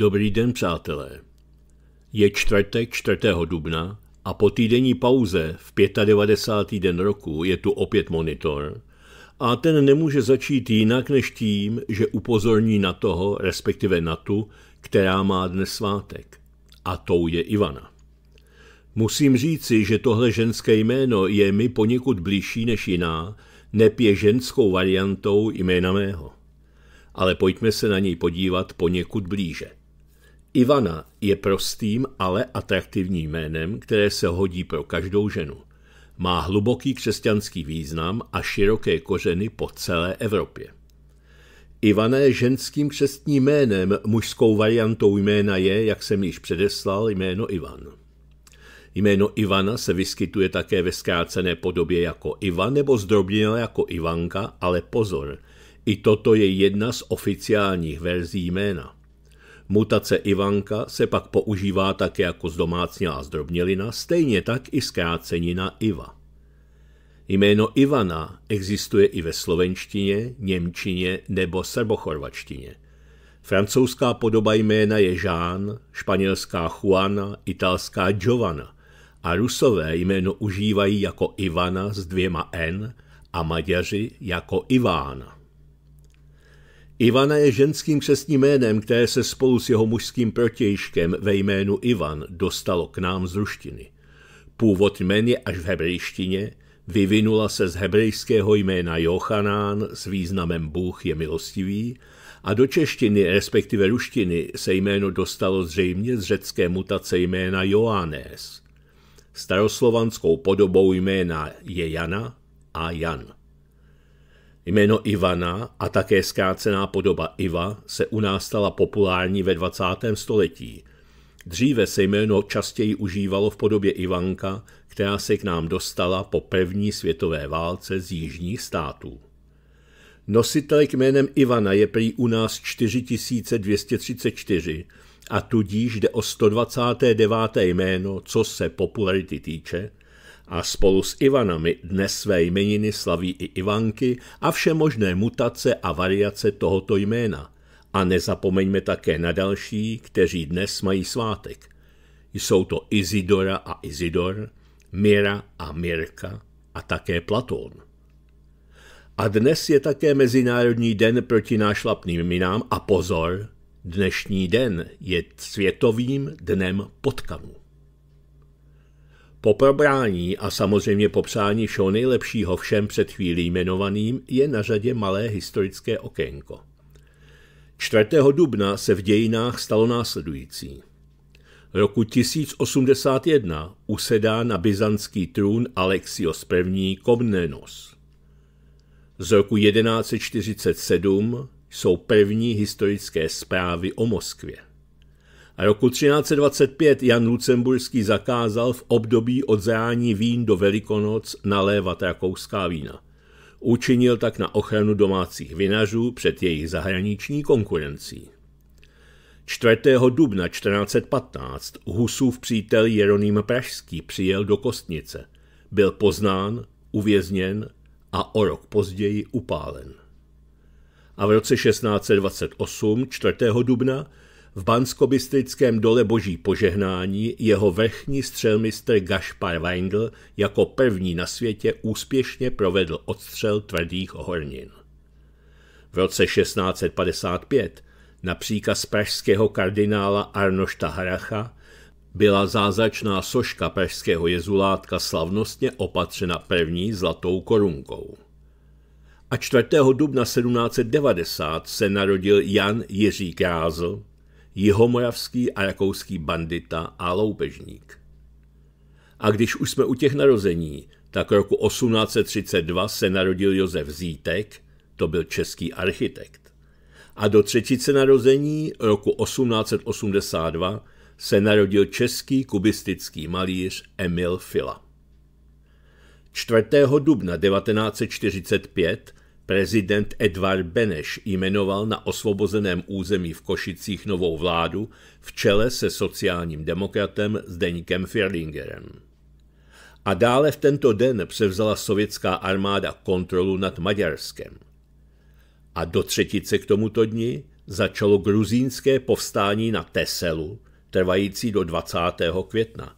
Dobrý den, přátelé. Je čtvrtek 4. dubna a po týdenní pauze v 95. den roku je tu opět monitor a ten nemůže začít jinak než tím, že upozorní na toho, respektive na tu, která má dnes svátek. A tou je Ivana. Musím říci, že tohle ženské jméno je mi poněkud blížší než jiná, nepě ženskou variantou jména mého. Ale pojďme se na něj podívat poněkud blíže. Ivana je prostým, ale atraktivním jménem, které se hodí pro každou ženu. Má hluboký křesťanský význam a široké kořeny po celé Evropě. Ivana je ženským křestním jménem, mužskou variantou jména je, jak jsem již předeslal, jméno Ivan. Jméno Ivana se vyskytuje také ve zkrácené podobě jako Ivan nebo zdrobněle jako Ivanka, ale pozor, i toto je jedna z oficiálních verzí jména. Mutace Ivanka se pak používá také jako zdomácnělá zdrobnělina, stejně tak i zkrácenina Iva. Jméno Ivana existuje i ve slovenštině, němčině nebo srbochorvačtině. Francouzská podoba jména je Jean, španělská Juana, italská Giovanna a rusové jméno užívají jako Ivana s dvěma N a Maďaři jako Ivána. Ivana je ženským křestním jménem, které se spolu s jeho mužským protějškem ve jménu Ivan dostalo k nám z ruštiny. Původ jmén je až v hebrejštině, vyvinula se z hebrejského jména Jochanán s významem Bůh je milostivý a do češtiny, respektive ruštiny, se jméno dostalo zřejmě z řecké mutace jména Joannes. Staroslovanskou podobou jména je Jana a Jan. Jméno Ivana a také zkrácená podoba Iva se u nás stala populární ve 20. století. Dříve se jméno častěji užívalo v podobě Ivanka, která se k nám dostala po první světové válce z jižních států. Nositelek jménem Ivana je prý u nás 4234 a tudíž jde o 129. jméno, co se popularity týče, a spolu s Ivanami dnes své jmeniny slaví i Ivanky a vše možné mutace a variace tohoto jména. A nezapomeňme také na další, kteří dnes mají svátek. Jsou to Izidora a Izidor, Mira a Mirka a také Platón. A dnes je také Mezinárodní den proti nášlapným minám a pozor, dnešní den je světovým dnem potkanů. Po probrání a samozřejmě popsání všeho nejlepšího všem před chvílí jmenovaným je na řadě malé historické okénko. 4. dubna se v dějinách stalo následující. Roku 1081 usedá na byzantský trůn Alexios I. Komnenos. Z roku 1147 jsou první historické zprávy o Moskvě. A roku 1325 Jan Lucemburský zakázal v období od zrání vín do Velikonoc nalévat rakouská vína. Učinil tak na ochranu domácích vinařů před jejich zahraniční konkurencí. 4. dubna 1415 Husův přítel Jeroným Pražský přijel do Kostnice. Byl poznán, uvězněn a o rok později upálen. A v roce 1628, 4. dubna, v Banskobystrickém dole boží požehnání jeho vrchní střelmistr Gašpar Weingl jako první na světě úspěšně provedl odstřel tvrdých hornin. V roce 1655 na příkaz pražského kardinála Arnošta Haracha byla zázračná soška pražského jezulátka slavnostně opatřena první zlatou korunkou. A 4. dubna 1790 se narodil Jan Jiří Krázl, jihomoravský a rakouský bandita a loupežník. A když už jsme u těch narození, tak roku 1832 se narodil Josef Zítek, to byl český architekt. A do třetice narození roku 1882 se narodil český kubistický malíř Emil Fila. 4. dubna 1945 Prezident Edvard Beneš jmenoval na osvobozeném území v Košicích novou vládu v čele se sociálním demokratem Zdeňkem Firlingerem. A dále v tento den převzala sovětská armáda kontrolu nad Maďarskem. A do třetice k tomuto dni začalo gruzínské povstání na Teselu, trvající do 20. května.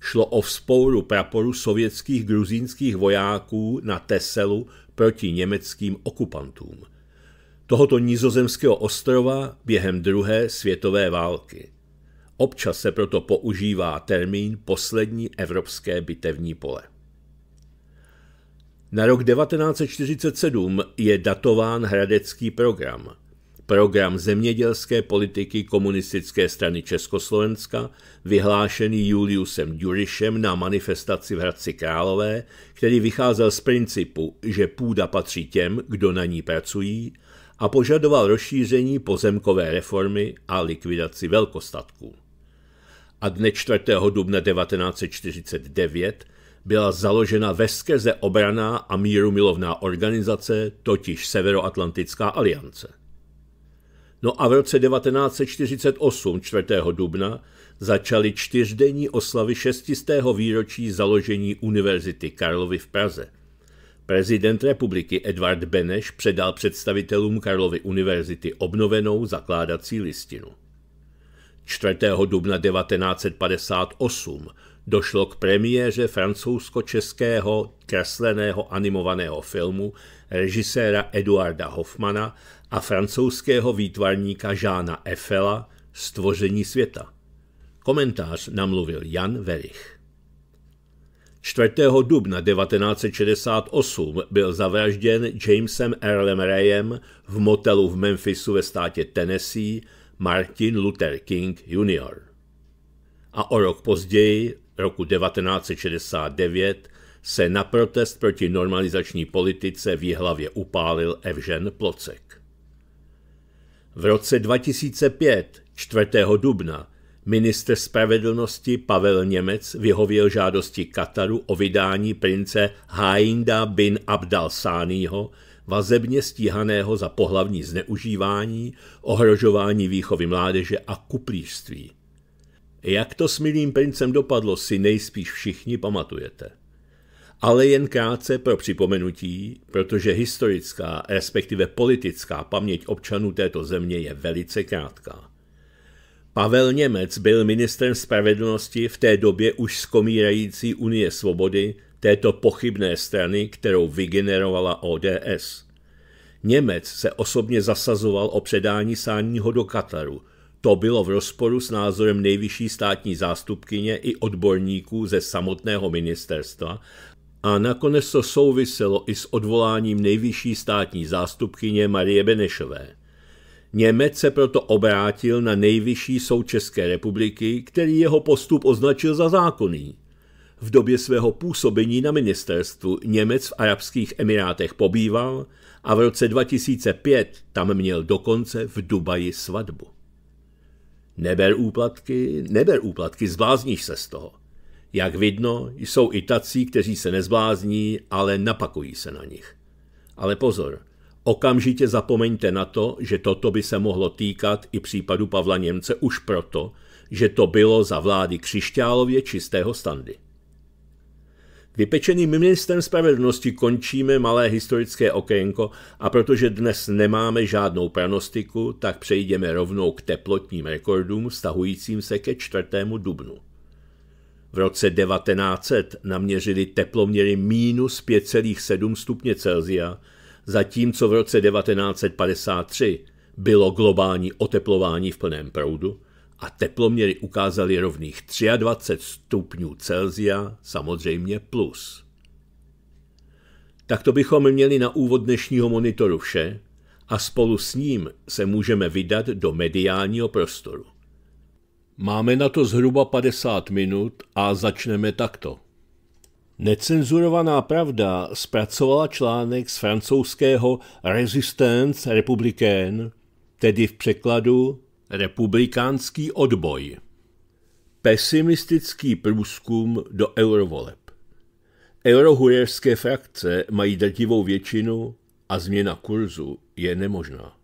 Šlo o vzpouru praporu sovětských gruzínských vojáků na Teselu proti německým okupantům. Tohoto nizozemského ostrova během druhé světové války. Občas se proto používá termín poslední evropské bitevní pole. Na rok 1947 je datován hradecký program. Program zemědělské politiky komunistické strany Československa, vyhlášený Juliusem Durišem na manifestaci v Hradci Králové, který vycházel z principu, že půda patří těm, kdo na ní pracují, a požadoval rozšíření pozemkové reformy a likvidaci velkostatků. A dne 4. dubna 1949 byla založena veskrze obraná a mírumilovná organizace, totiž Severoatlantická aliance. No a v roce 1948, 4. dubna, začaly čtyřdenní oslavy šestistého výročí založení Univerzity Karlovy v Praze. Prezident republiky Edvard Beneš předal představitelům Karlovy univerzity obnovenou zakládací listinu. 4. dubna 1958 došlo k premiéře francouzsko-českého kresleného animovaného filmu režiséra Eduarda Hoffmana a francouzského výtvarníka Žána Eiffela Stvoření světa. Komentář namluvil Jan Verich. 4. dubna 1968 byl zavražděn Jamesem Earlem Rayem v motelu v Memphisu ve státě Tennessee Martin Luther King Jr. A o rok později roku 1969 se na protest proti normalizační politice v Jihlavě upálil Evžen Plocek. V roce 2005, 4. dubna, minister spravedlnosti Pavel Němec vyhověl žádosti Kataru o vydání prince Hainda bin Abdal Sáního, vazebně stíhaného za pohlavní zneužívání, ohrožování výchovy mládeže a kuplířství. Jak to s milým princem dopadlo, si nejspíš všichni pamatujete. Ale jen krátce pro připomenutí, protože historická, respektive politická paměť občanů této země je velice krátká. Pavel Němec byl ministrem spravedlnosti v té době už skomírající Unie svobody, této pochybné strany, kterou vygenerovala ODS. Němec se osobně zasazoval o předání sáního do Kataru – to bylo v rozporu s názorem nejvyšší státní zástupkyně i odborníků ze samotného ministerstva a nakonec to souviselo i s odvoláním nejvyšší státní zástupkyně Marie Benešové. Němec se proto obrátil na nejvyšší soud České republiky, který jeho postup označil za zákonný. V době svého působení na ministerstvu Němec v Arabských Emirátech pobýval a v roce 2005 tam měl dokonce v Dubaji svatbu. Neber úplatky, neber úplatky, zblázníš se z toho. Jak vidno, jsou i tací, kteří se nezblázní, ale napakují se na nich. Ale pozor, okamžitě zapomeňte na to, že toto by se mohlo týkat i případu Pavla Němce už proto, že to bylo za vlády křišťálově čistého standy. Vypečeným ministrem spravedlnosti končíme malé historické okénko a protože dnes nemáme žádnou pranostiku, tak přejdeme rovnou k teplotním rekordům vztahujícím se ke 4. dubnu. V roce 1900 naměřili teploměry minus 5,7 stupně Celsia, zatímco v roce 1953 bylo globální oteplování v plném proudu, a teploměry ukázaly rovných 23 stupňů Celzia, samozřejmě plus. Tak to bychom měli na úvod dnešního monitoru vše a spolu s ním se můžeme vydat do mediálního prostoru. Máme na to zhruba 50 minut a začneme takto. Necenzurovaná pravda zpracovala článek z francouzského Resistance Républicaine, tedy v překladu Republikánský odboj. Pesimistický průzkum do eurovoleb. Eurohujerské frakce mají drtivou většinu a změna kurzu je nemožná.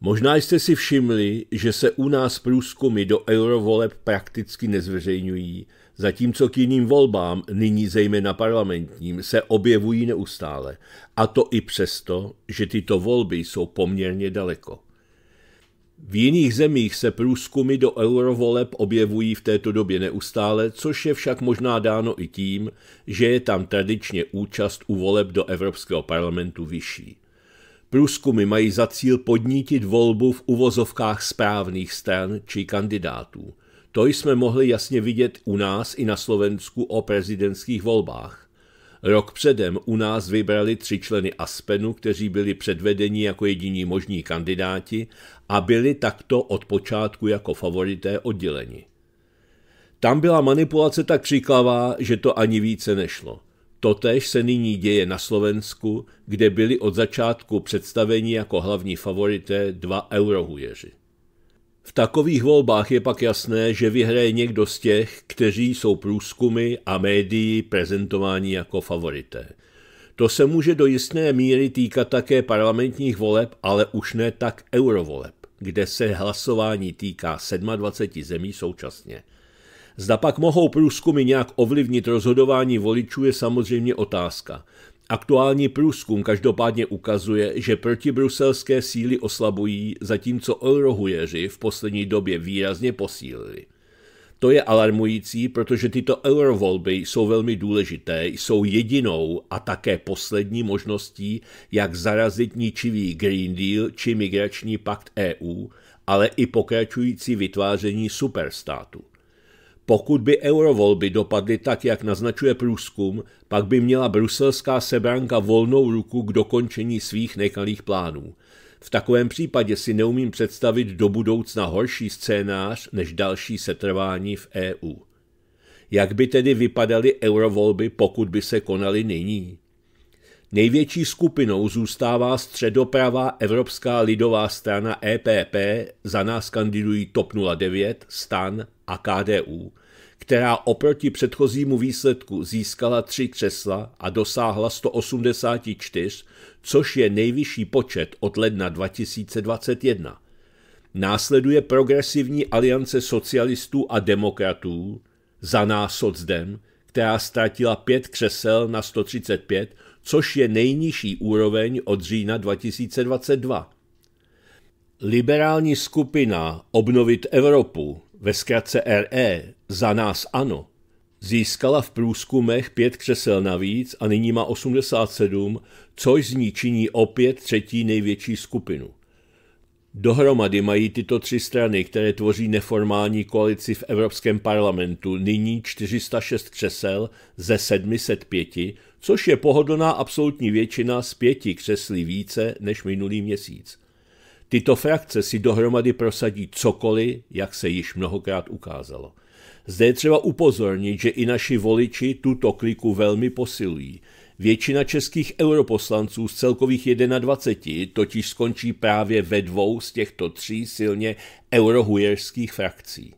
Možná jste si všimli, že se u nás průzkumy do eurovoleb prakticky nezveřejňují, zatímco k jiným volbám, nyní zejména parlamentním, se objevují neustále. A to i přesto, že tyto volby jsou poměrně daleko. V jiných zemích se průzkumy do eurovoleb objevují v této době neustále, což je však možná dáno i tím, že je tam tradičně účast u voleb do Evropského parlamentu vyšší. Průzkumy mají za cíl podnítit volbu v uvozovkách správných stran či kandidátů. To jsme mohli jasně vidět u nás i na Slovensku o prezidentských volbách. Rok předem u nás vybrali tři členy Aspenu, kteří byli předvedeni jako jediní možní kandidáti a byli takto od počátku jako favorité odděleni. Tam byla manipulace tak křiklavá, že to ani více nešlo. Totež se nyní děje na Slovensku, kde byli od začátku představeni jako hlavní favorité dva eurohujeři. V takových volbách je pak jasné, že vyhraje někdo z těch, kteří jsou průzkumy a médií prezentováni jako favorité. To se může do jisté míry týkat také parlamentních voleb, ale už ne tak eurovoleb, kde se hlasování týká 27 zemí současně. Zda pak mohou průzkumy nějak ovlivnit rozhodování voličů je samozřejmě otázka. Aktuální průzkum každopádně ukazuje, že protibruselské síly oslabují, zatímco eurohujeři v poslední době výrazně posílili. To je alarmující, protože tyto eurovolby jsou velmi důležité, jsou jedinou a také poslední možností, jak zarazit ničivý Green Deal či migrační pakt EU, ale i pokračující vytváření superstátu. Pokud by eurovolby dopadly tak, jak naznačuje průzkum, pak by měla bruselská sebranka volnou ruku k dokončení svých nekalých plánů. V takovém případě si neumím představit do budoucna horší scénář než další setrvání v EU. Jak by tedy vypadaly eurovolby, pokud by se konaly nyní? Největší skupinou zůstává středopravá Evropská lidová strana EPP, za nás kandidují TOP 09, STAN a KDU, která oproti předchozímu výsledku získala tři křesla a dosáhla 184, což je nejvyšší počet od ledna 2021. Následuje progresivní aliance socialistů a demokratů, za nás socdem, která ztratila pět křesel na 135, což je nejnižší úroveň od října 2022. Liberální skupina Obnovit Evropu, ve zkratce RE, za nás ano, získala v průzkumech pět křesel navíc a nyní má 87, což z ní činí opět třetí největší skupinu. Dohromady mají tyto tři strany, které tvoří neformální koalici v Evropském parlamentu, nyní 406 křesel ze 705, což je pohodlná absolutní většina z pěti křeslí více než minulý měsíc. Tyto frakce si dohromady prosadí cokoliv, jak se již mnohokrát ukázalo. Zde je třeba upozornit, že i naši voliči tuto kliku velmi posilují. Většina českých europoslanců z celkových 21 totiž skončí právě ve dvou z těchto tří silně eurohujerských frakcí.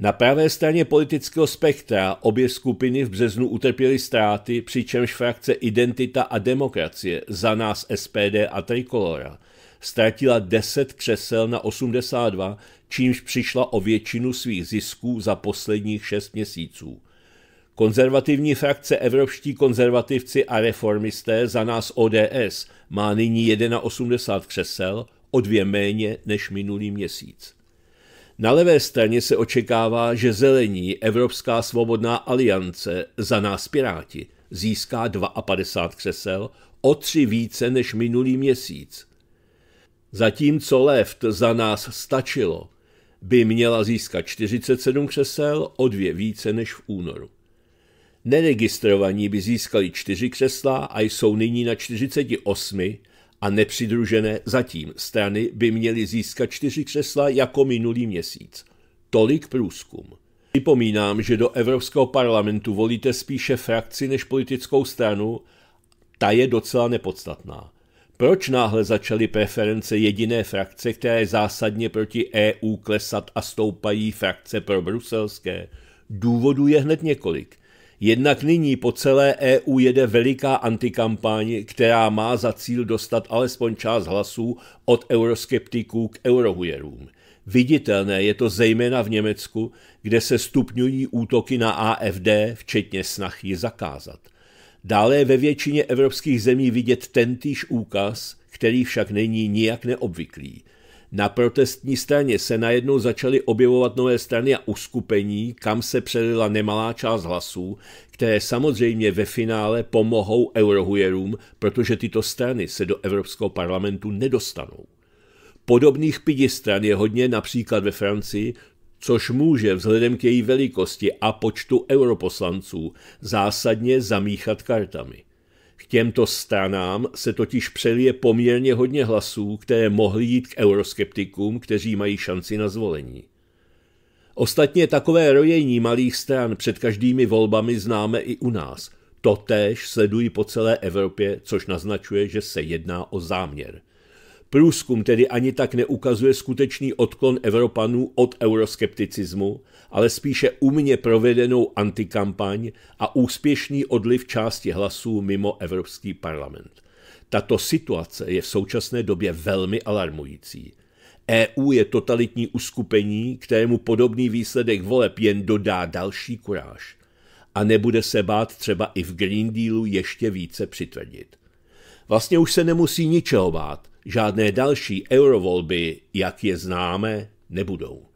Na pravé straně politického spektra obě skupiny v březnu utrpěly ztráty, přičemž frakce Identita a demokracie za nás SPD a Trikolora ztratila 10 křesel na 82, čímž přišla o většinu svých zisků za posledních 6 měsíců. Konzervativní frakce Evropští konzervativci a reformisté za nás ODS má nyní 81 křesel, o dvě méně než minulý měsíc. Na levé straně se očekává, že zelení Evropská svobodná aliance za nás Piráti získá 52 křesel, o tři více než minulý měsíc. Zatímco left za nás stačilo, by měla získat 47 křesel, o dvě více než v únoru. Neregistrovaní by získali čtyři křesla a jsou nyní na 48 a nepřidružené zatím strany by měly získat čtyři křesla jako minulý měsíc. Tolik průzkum. Připomínám, že do Evropského parlamentu volíte spíše frakci než politickou stranu, ta je docela nepodstatná. Proč náhle začaly preference jediné frakce, která je zásadně proti EU klesat a stoupají frakce pro bruselské? Důvodů je hned několik. Jednak nyní po celé EU jede veliká antikampaň, která má za cíl dostat alespoň část hlasů od euroskeptiků k eurohujerům. Viditelné je to zejména v Německu, kde se stupňují útoky na AFD, včetně snah ji zakázat. Dále je ve většině evropských zemí vidět tentýž úkaz, který však není nijak neobvyklý. Na protestní straně se najednou začaly objevovat nové strany a uskupení, kam se přelila nemalá část hlasů, které samozřejmě ve finále pomohou eurohujerům, protože tyto strany se do Evropského parlamentu nedostanou. Podobných pidi stran je hodně například ve Francii, což může vzhledem k její velikosti a počtu europoslanců zásadně zamíchat kartami. Těmto stranám se totiž přelije poměrně hodně hlasů, které mohly jít k euroskeptikům, kteří mají šanci na zvolení. Ostatně takové rojení malých stran před každými volbami známe i u nás. Totéž sledují po celé Evropě, což naznačuje, že se jedná o záměr. Průzkum tedy ani tak neukazuje skutečný odklon Evropanů od euroskepticismu, ale spíše umně provedenou antikampaň a úspěšný odliv části hlasů mimo Evropský parlament. Tato situace je v současné době velmi alarmující. EU je totalitní uskupení, kterému podobný výsledek voleb jen dodá další kuráž. A nebude se bát třeba i v Green Dealu ještě více přitvrdit. Vlastně už se nemusí ničeho bát, žádné další eurovolby, jak je známe, nebudou.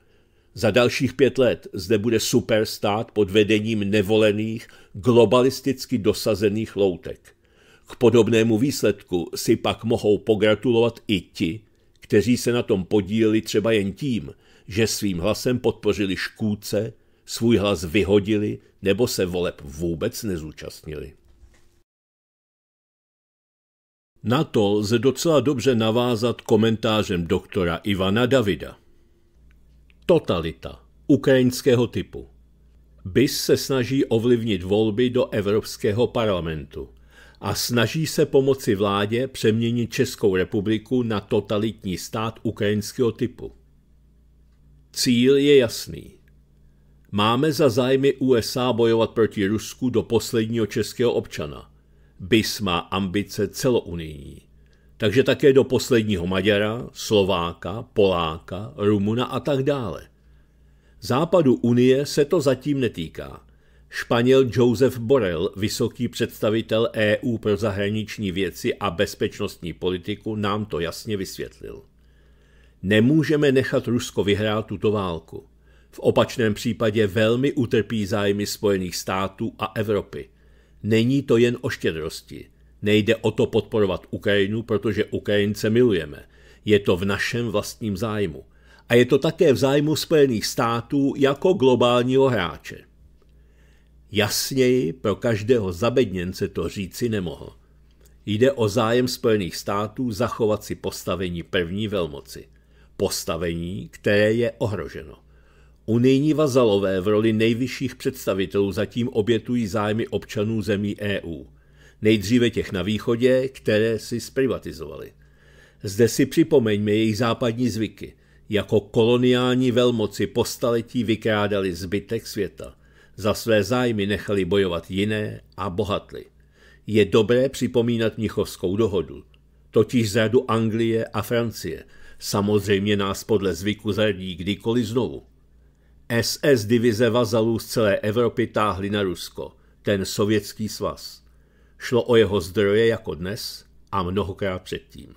Za dalších pět let zde bude superstát pod vedením nevolených, globalisticky dosazených loutek. K podobnému výsledku si pak mohou pogratulovat i ti, kteří se na tom podíleli třeba jen tím, že svým hlasem podpořili škůdce, svůj hlas vyhodili nebo se voleb vůbec nezúčastnili. Na to lze docela dobře navázat komentářem doktora Ivana Davida. Totalita ukrajinského typu. BIS se snaží ovlivnit volby do Evropského parlamentu a snaží se pomoci vládě přeměnit Českou republiku na totalitní stát ukrajinského typu. Cíl je jasný. Máme za zájmy USA bojovat proti Rusku do posledního českého občana – BIS má ambice celounijní. Takže také do posledního Maďara, Slováka, Poláka, Rumuna a tak dále. Západu Unie se to zatím netýká. Španěl Josef Borrell, vysoký představitel EU pro zahraniční věci a bezpečnostní politiku, nám to jasně vysvětlil. Nemůžeme nechat Rusko vyhrát tuto válku. V opačném případě velmi utrpí zájmy Spojených států a Evropy – Není to jen o štědrosti. Nejde o to podporovat Ukrajinu, protože Ukrajince milujeme. Je to v našem vlastním zájmu. A je to také v zájmu Spojených států jako globálního hráče. Jasněji pro každého zabedněnce to říci nemohl. Jde o zájem Spojených států zachovat si postavení první velmoci. Postavení, které je ohroženo. Unijní vazalové v roli nejvyšších představitelů zatím obětují zájmy občanů zemí EU. Nejdříve těch na východě, které si zprivatizovali. Zde si připomeňme jejich západní zvyky. Jako koloniální velmoci po staletí vykrádali zbytek světa. Za své zájmy nechali bojovat jiné a bohatli. Je dobré připomínat Mnichovskou dohodu. Totiž zradu Anglie a Francie. Samozřejmě nás podle zvyku zradí kdykoliv znovu. SS divize vazalů z celé Evropy táhly na Rusko, ten sovětský svaz. Šlo o jeho zdroje jako dnes a mnohokrát předtím.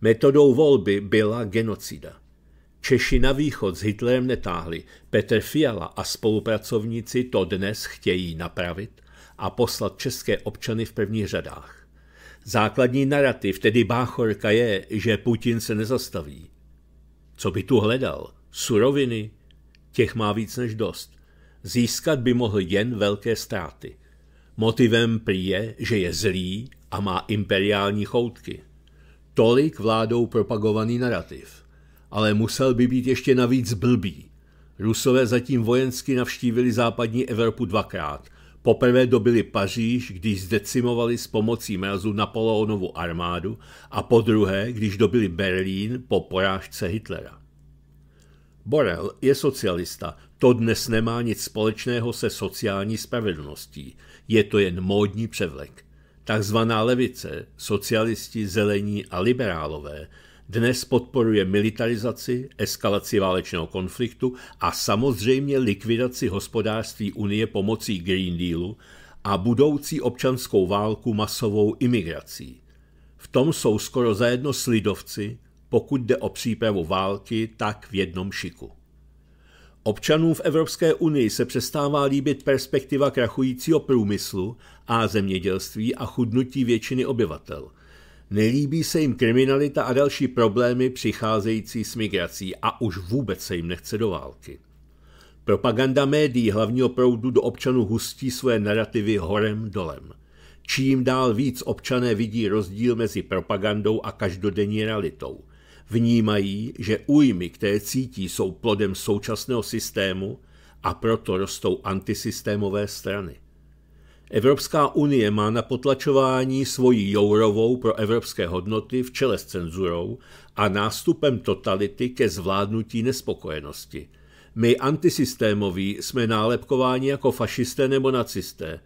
Metodou volby byla genocida. Češi na východ s Hitlerem netáhli, Petr Fiala a spolupracovníci to dnes chtějí napravit a poslat české občany v prvních řadách. Základní narrativ, tedy báchorka, je, že Putin se nezastaví. Co by tu hledal? Suroviny, Těch má víc než dost. Získat by mohl jen velké ztráty. Motivem prý je, že je zlý a má imperiální choutky. Tolik vládou propagovaný narrativ. Ale musel by být ještě navíc blbý. Rusové zatím vojensky navštívili západní Evropu dvakrát. Poprvé dobili Paříž, když zdecimovali s pomocí mrazu Napoleonovu armádu a po druhé, když dobili Berlín po porážce Hitlera. Borel je socialista. To dnes nemá nic společného se sociální spravedlností. Je to jen módní převlek. Takzvaná levice, socialisti, zelení a liberálové dnes podporuje militarizaci, eskalaci válečného konfliktu a samozřejmě likvidaci hospodářství Unie pomocí Green Dealu a budoucí občanskou válku masovou imigrací. V tom jsou skoro zajedno s lidovci, pokud jde o přípravu války, tak v jednom šiku. Občanům v Evropské unii se přestává líbit perspektiva krachujícího průmyslu a zemědělství a chudnutí většiny obyvatel. Nelíbí se jim kriminalita a další problémy přicházející s migrací a už vůbec se jim nechce do války. Propaganda médií hlavního proudu do občanů hustí své narrativy horem dolem. Čím dál víc občané vidí rozdíl mezi propagandou a každodenní realitou. Vnímají, že újmy, které cítí, jsou plodem současného systému a proto rostou antisystémové strany. Evropská unie má na potlačování svojí jourovou pro evropské hodnoty v čele s cenzurou a nástupem totality ke zvládnutí nespokojenosti. My antisystémoví jsme nálepkováni jako fašisté nebo nacisté,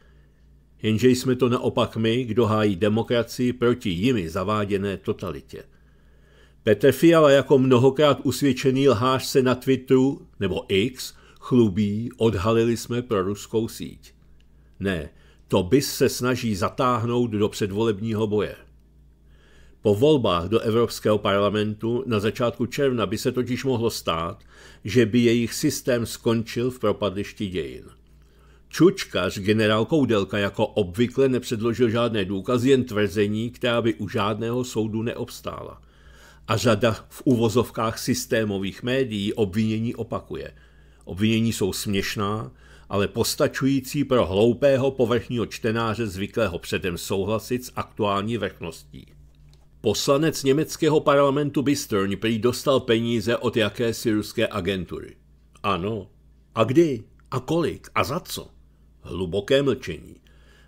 jenže jsme to naopak my, kdo hájí demokracii proti jimi zaváděné totalitě. Petr Fiala jako mnohokrát usvědčený lhář se na Twitteru nebo X chlubí, odhalili jsme pro ruskou síť. Ne, to bys se snaží zatáhnout do předvolebního boje. Po volbách do Evropského parlamentu na začátku června by se totiž mohlo stát, že by jejich systém skončil v propadlišti dějin. Čučkař generál Koudelka jako obvykle nepředložil žádné důkazy, jen tvrzení, která by u žádného soudu neobstála. A řada v uvozovkách systémových médií obvinění opakuje. Obvinění jsou směšná, ale postačující pro hloupého povrchního čtenáře zvyklého předem souhlasit s aktuální vrchností. Poslanec německého parlamentu Bistern prý dostal peníze od jakési ruské agentury. Ano. A kdy? A kolik? A za co? Hluboké mlčení.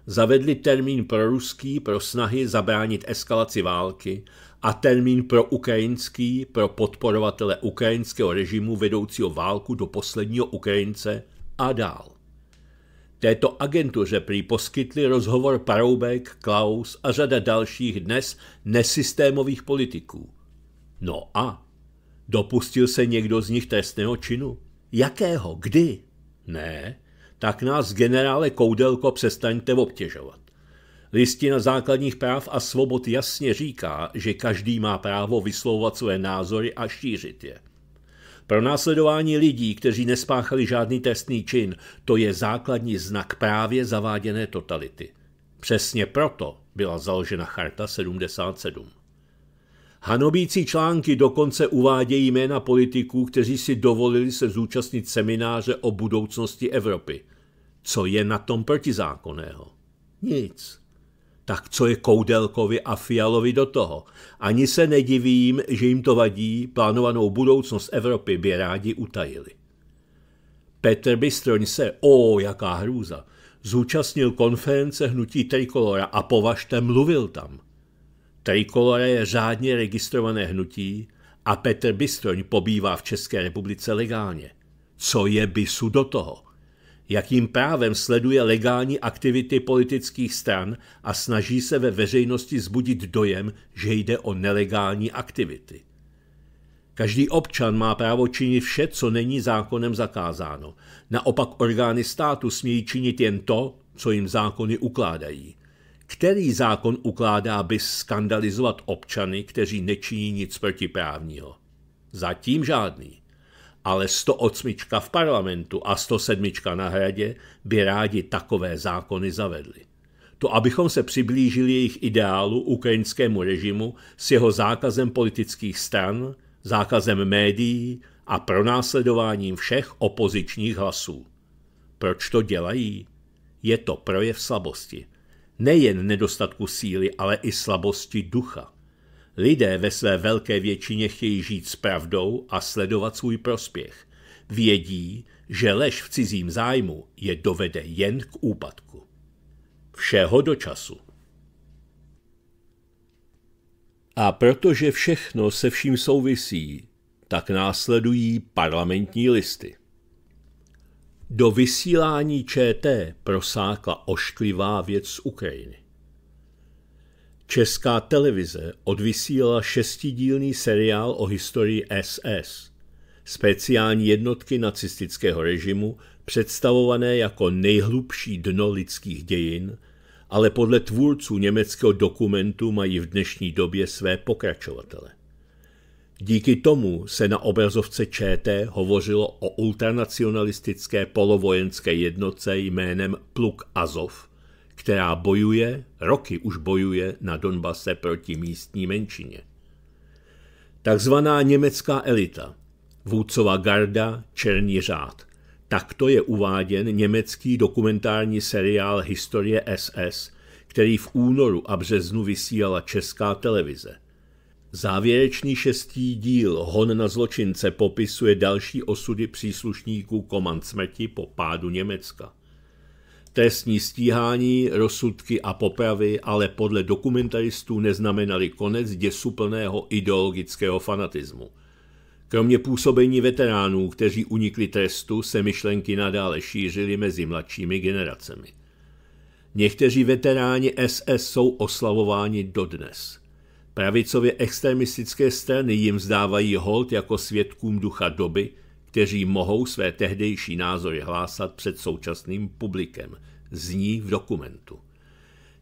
Zavedli termín pro ruský pro snahy zabránit eskalaci války a termín pro ukrajinský pro podporovatele ukrajinského režimu vedoucího válku do posledního Ukrajince a dál. Této agentuře prý poskytli rozhovor Paroubek, Klaus a řada dalších dnes nesystémových politiků. No a? Dopustil se někdo z nich trestného činu? Jakého? Kdy? Ne, tak nás generále Koudelko přestaňte obtěžovat. Listina základních práv a svobod jasně říká, že každý má právo vyslovovat své názory a šířit je. Pro následování lidí, kteří nespáchali žádný trestný čin, to je základní znak právě zaváděné totality. Přesně proto byla založena Charta 77. Hanobící články dokonce uvádějí jména politiků, kteří si dovolili se zúčastnit semináře o budoucnosti Evropy. Co je na tom protizákonného? Nic tak co je Koudelkovi a Fialovi do toho? Ani se nedivím, že jim to vadí, plánovanou budoucnost Evropy by rádi utajili. Petr Bystroň se, o, jaká hrůza, zúčastnil konference hnutí Trikolora a považte mluvil tam. Trikolora je řádně registrované hnutí a Petr Bystroň pobývá v České republice legálně. Co je Bisu do toho? Jakým právem sleduje legální aktivity politických stran a snaží se ve veřejnosti zbudit dojem, že jde o nelegální aktivity. Každý občan má právo činit vše, co není zákonem zakázáno. Naopak orgány státu smějí činit jen to, co jim zákony ukládají. Který zákon ukládá by skandalizovat občany, kteří nečiní nic protiprávního? Zatím žádný ale 108 v parlamentu a 107 na hradě by rádi takové zákony zavedli. To, abychom se přiblížili jejich ideálu ukrajinskému režimu s jeho zákazem politických stran, zákazem médií a pronásledováním všech opozičních hlasů. Proč to dělají? Je to projev slabosti. Nejen nedostatku síly, ale i slabosti ducha. Lidé ve své velké většině chtějí žít s pravdou a sledovat svůj prospěch. Vědí, že lež v cizím zájmu je dovede jen k úpadku. Všeho do času. A protože všechno se vším souvisí, tak následují parlamentní listy. Do vysílání ČT prosákla ošklivá věc z Ukrajiny. Česká televize odvysílala šestidílný seriál o historii SS, speciální jednotky nacistického režimu, představované jako nejhlubší dno lidských dějin, ale podle tvůrců německého dokumentu mají v dnešní době své pokračovatele. Díky tomu se na obrazovce ČT hovořilo o ultranacionalistické polovojenské jednotce jménem Pluk Azov, která bojuje, roky už bojuje na Donbase proti místní menšině. Takzvaná německá elita, vůdcova garda, černý řád. Takto je uváděn německý dokumentární seriál Historie SS, který v únoru a březnu vysílala česká televize. Závěrečný šestý díl Hon na zločince popisuje další osudy příslušníků komand smrti po pádu Německa. Trestní stíhání, rozsudky a popravy ale podle dokumentaristů neznamenaly konec děsuplného ideologického fanatismu. Kromě působení veteránů, kteří unikli trestu, se myšlenky nadále šířily mezi mladšími generacemi. Někteří veteráni SS jsou oslavováni dodnes. Pravicově extremistické strany jim zdávají hold jako svědkům ducha doby, kteří mohou své tehdejší názory hlásat před současným publikem, zní v dokumentu.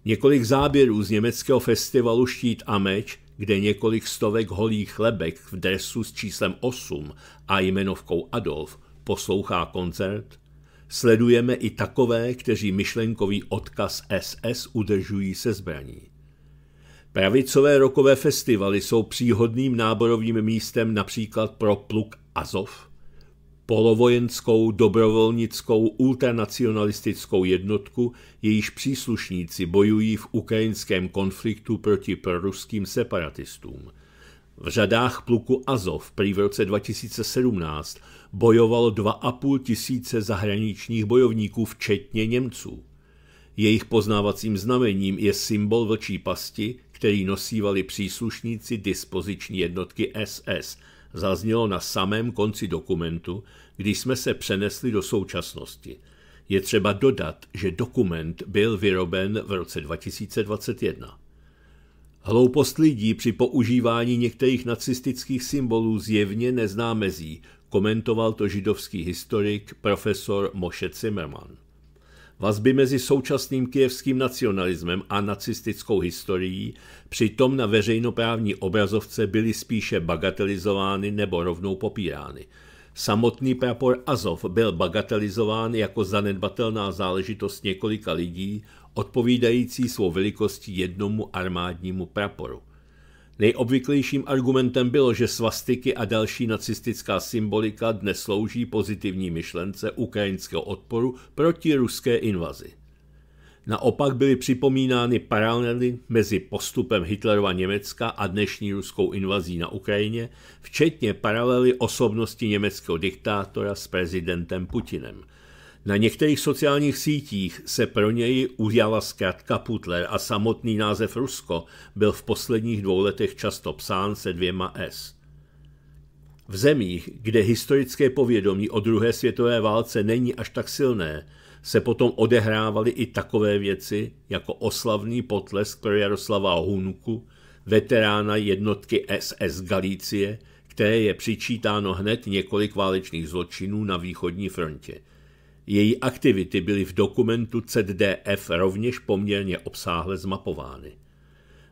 Několik záběrů z německého festivalu Štít a meč, kde několik stovek holých chlebek v dresu s číslem 8 a jmenovkou Adolf poslouchá koncert, sledujeme i takové, kteří myšlenkový odkaz SS udržují se zbraní. Pravicové rokové festivaly jsou příhodným náborovým místem například pro pluk Azov, polovojenskou, dobrovolnickou, ultranacionalistickou jednotku, jejíž příslušníci bojují v ukrajinském konfliktu proti proruským separatistům. V řadách pluku Azov prý v roce 2017 bojovalo 2,5 tisíce zahraničních bojovníků, včetně Němců. Jejich poznávacím znamením je symbol vlčí pasti, který nosívali příslušníci dispoziční jednotky SS – zaznělo na samém konci dokumentu, když jsme se přenesli do současnosti. Je třeba dodat, že dokument byl vyroben v roce 2021. Hloupost lidí při používání některých nacistických symbolů zjevně nezná mezí, komentoval to židovský historik profesor Moshe Zimmerman. Vazby mezi současným kijevským nacionalismem a nacistickou historií přitom na veřejnoprávní obrazovce byly spíše bagatelizovány nebo rovnou popírány. Samotný prapor Azov byl bagatelizován jako zanedbatelná záležitost několika lidí, odpovídající svou velikostí jednomu armádnímu praporu. Nejobvyklejším argumentem bylo, že svastiky a další nacistická symbolika dnes slouží pozitivní myšlence ukrajinského odporu proti ruské invazi. Naopak byly připomínány paralely mezi postupem Hitlerova Německa a dnešní ruskou invazí na Ukrajině, včetně paralely osobnosti německého diktátora s prezidentem Putinem – na některých sociálních sítích se pro něj ujala zkrátka Putler a samotný název Rusko byl v posledních dvou letech často psán se dvěma S. V zemích, kde historické povědomí o druhé světové válce není až tak silné, se potom odehrávaly i takové věci jako oslavný potlesk pro Jaroslava Hunku, veterána jednotky SS Galície, které je přičítáno hned několik válečných zločinů na východní frontě – její aktivity byly v dokumentu ZDF rovněž poměrně obsáhle zmapovány.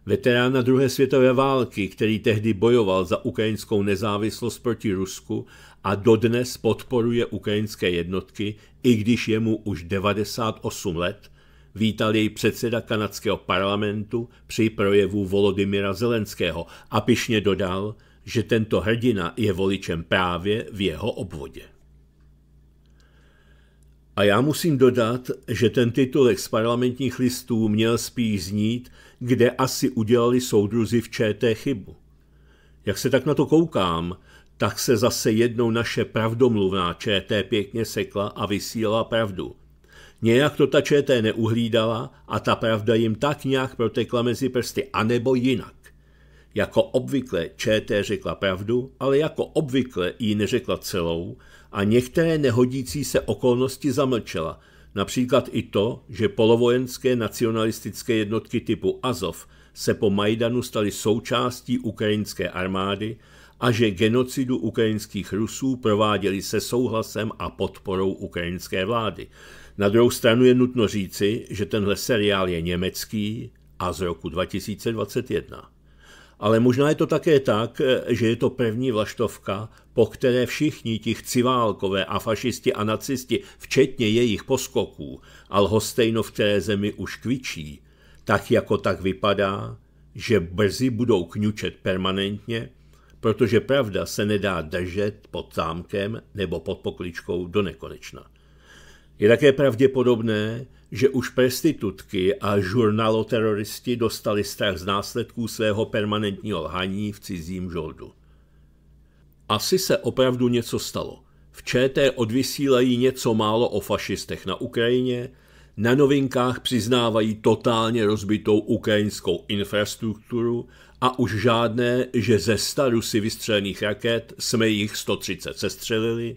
Veterána druhé světové války, který tehdy bojoval za ukrajinskou nezávislost proti Rusku a dodnes podporuje ukrajinské jednotky, i když je mu už 98 let, vítal jej předseda kanadského parlamentu při projevu Volodymyra Zelenského a pišně dodal, že tento hrdina je voličem právě v jeho obvodě. A já musím dodat, že ten titulek z parlamentních listů měl spíš znít, kde asi udělali soudruzi v ČT chybu. Jak se tak na to koukám, tak se zase jednou naše pravdomluvná ČT pěkně sekla a vysílala pravdu. Nějak to ta ČT neuhlídala a ta pravda jim tak nějak protekla mezi prsty, anebo jinak. Jako obvykle ČT řekla pravdu, ale jako obvykle ji neřekla celou a některé nehodící se okolnosti zamlčela, například i to, že polovojenské nacionalistické jednotky typu Azov se po Majdanu staly součástí ukrajinské armády a že genocidu ukrajinských Rusů prováděli se souhlasem a podporou ukrajinské vlády. Na druhou stranu je nutno říci, že tenhle seriál je německý a z roku 2021. ale možná je to také tak, že je to první vlaštovka, po které všichni ti chciválkové a fašisti a nacisti, včetně jejich poskoků, a lhostejno v té zemi už kvičí, tak jako tak vypadá, že brzy budou kňučet permanentně, protože pravda se nedá držet pod zámkem nebo pod pokličkou do nekonečna. Je také pravděpodobné, že už prostitutky a žurnaloteroristi dostali strach z následků svého permanentního lhaní v cizím žoldu. Asi se opravdu něco stalo. V ČT odvysílají něco málo o fašistech na Ukrajině, na novinkách přiznávají totálně rozbitou ukrajinskou infrastrukturu a už žádné, že ze sta Rusy vystřelených raket jsme jich 130 sestřelili.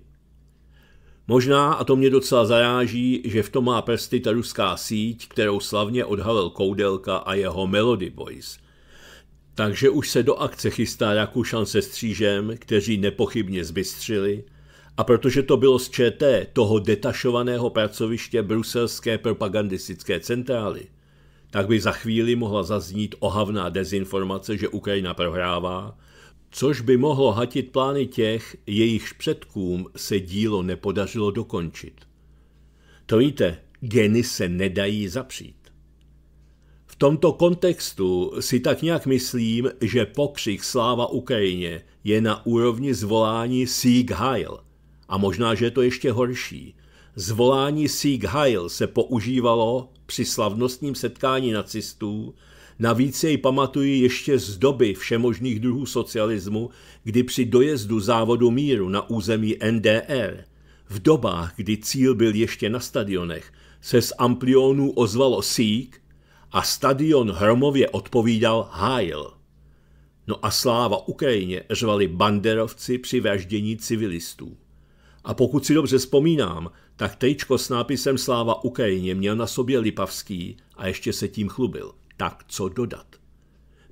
Možná, a to mě docela zaráží, že v tom má prsty ta ruská síť, kterou slavně odhalil Koudelka a jeho Melody Boys. Takže už se do akce chystá Rakušan se střížem, kteří nepochybně zbystřili, a protože to bylo z ČT, toho detašovaného pracoviště bruselské propagandistické centrály, tak by za chvíli mohla zaznít ohavná dezinformace, že Ukrajina prohrává, což by mohlo hatit plány těch, jejichž předkům se dílo nepodařilo dokončit. To víte, geny se nedají zapřít. V tomto kontextu si tak nějak myslím, že pokřik Sláva Ukrajině je na úrovni zvolání Sieg Heil. A možná, že je to ještě horší. Zvolání Sieg Heil se používalo při slavnostním setkání nacistů, navíc jej pamatují ještě z doby všemožných druhů socialismu, kdy při dojezdu závodu míru na území NDR, v dobách, kdy cíl byl ještě na stadionech, se z amplionů ozvalo Sieg a stadion hromově odpovídal Heil. No a sláva Ukrajině řvali banderovci při vraždění civilistů. A pokud si dobře vzpomínám, tak tričko s nápisem Sláva Ukrajině měl na sobě Lipavský a ještě se tím chlubil. Tak co dodat?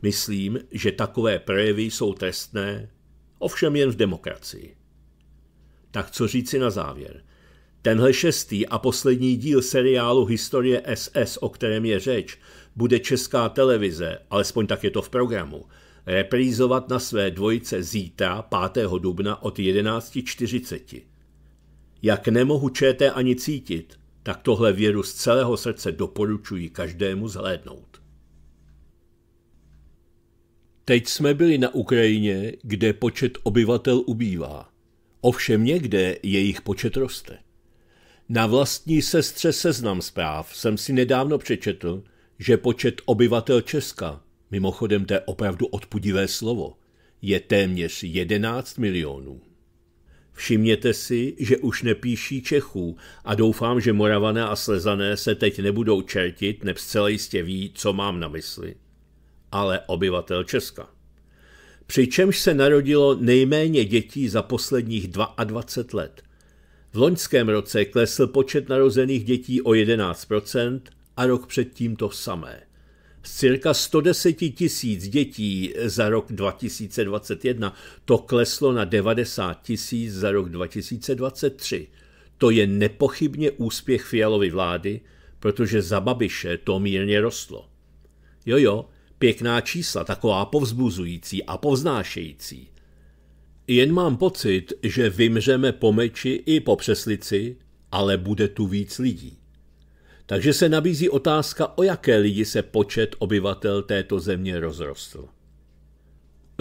Myslím, že takové projevy jsou trestné, ovšem jen v demokracii. Tak co říci na závěr? Tenhle šestý a poslední díl seriálu Historie SS, o kterém je řeč, bude česká televize, alespoň tak je to v programu, reprízovat na své dvojice zítra, 5. dubna od 11.40. Jak nemohu čété ani cítit, tak tohle věru z celého srdce doporučuji každému zhlédnout. Teď jsme byli na Ukrajině, kde počet obyvatel ubývá. Ovšem někde jejich počet roste. Na vlastní sestře seznam zpráv jsem si nedávno přečetl, že počet obyvatel Česka, mimochodem to je opravdu odpudivé slovo, je téměř 11 milionů. Všimněte si, že už nepíší Čechů a doufám, že Moravané a Slezané se teď nebudou čertit, neb zcela jistě ví, co mám na mysli. Ale obyvatel Česka. Přičemž se narodilo nejméně dětí za posledních 22 let. V loňském roce klesl počet narozených dětí o 11% a rok předtím to samé. Z cirka 110 tisíc dětí za rok 2021 to kleslo na 90 tisíc za rok 2023. To je nepochybně úspěch Fialovy vlády, protože za Babiše to mírně rostlo. Jo jo, pěkná čísla, taková povzbuzující a povznášející. Jen mám pocit, že vymřeme po meči i po přeslici, ale bude tu víc lidí. Takže se nabízí otázka, o jaké lidi se počet obyvatel této země rozrostl.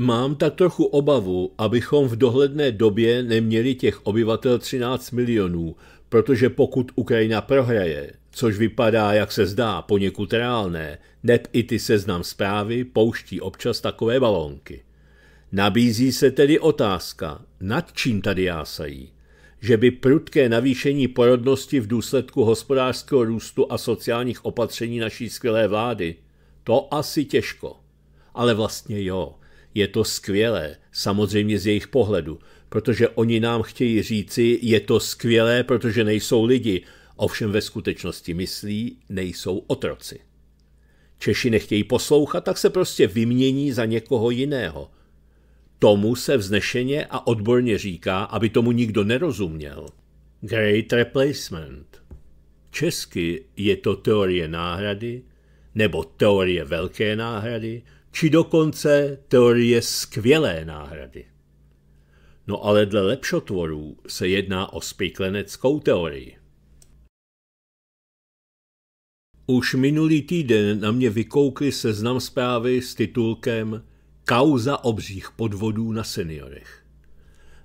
Mám tak trochu obavu, abychom v dohledné době neměli těch obyvatel 13 milionů, protože pokud Ukrajina prohraje, což vypadá, jak se zdá, poněkud reálné, neb i ty seznam zprávy pouští občas takové balónky. Nabízí se tedy otázka, nad čím tady jásají že by prudké navýšení porodnosti v důsledku hospodářského růstu a sociálních opatření naší skvělé vlády, to asi těžko. Ale vlastně jo, je to skvělé, samozřejmě z jejich pohledu, protože oni nám chtějí říci, je to skvělé, protože nejsou lidi, ovšem ve skutečnosti myslí, nejsou otroci. Češi nechtějí poslouchat, tak se prostě vymění za někoho jiného – Tomu se vznešeně a odborně říká, aby tomu nikdo nerozuměl. Great Replacement. Česky je to teorie náhrady, nebo teorie velké náhrady, či dokonce teorie skvělé náhrady. No ale dle lepšotvorů se jedná o spikleneckou teorii. Už minulý týden na mě vykoukli seznam zprávy s titulkem Kauza obřích podvodů na seniorech.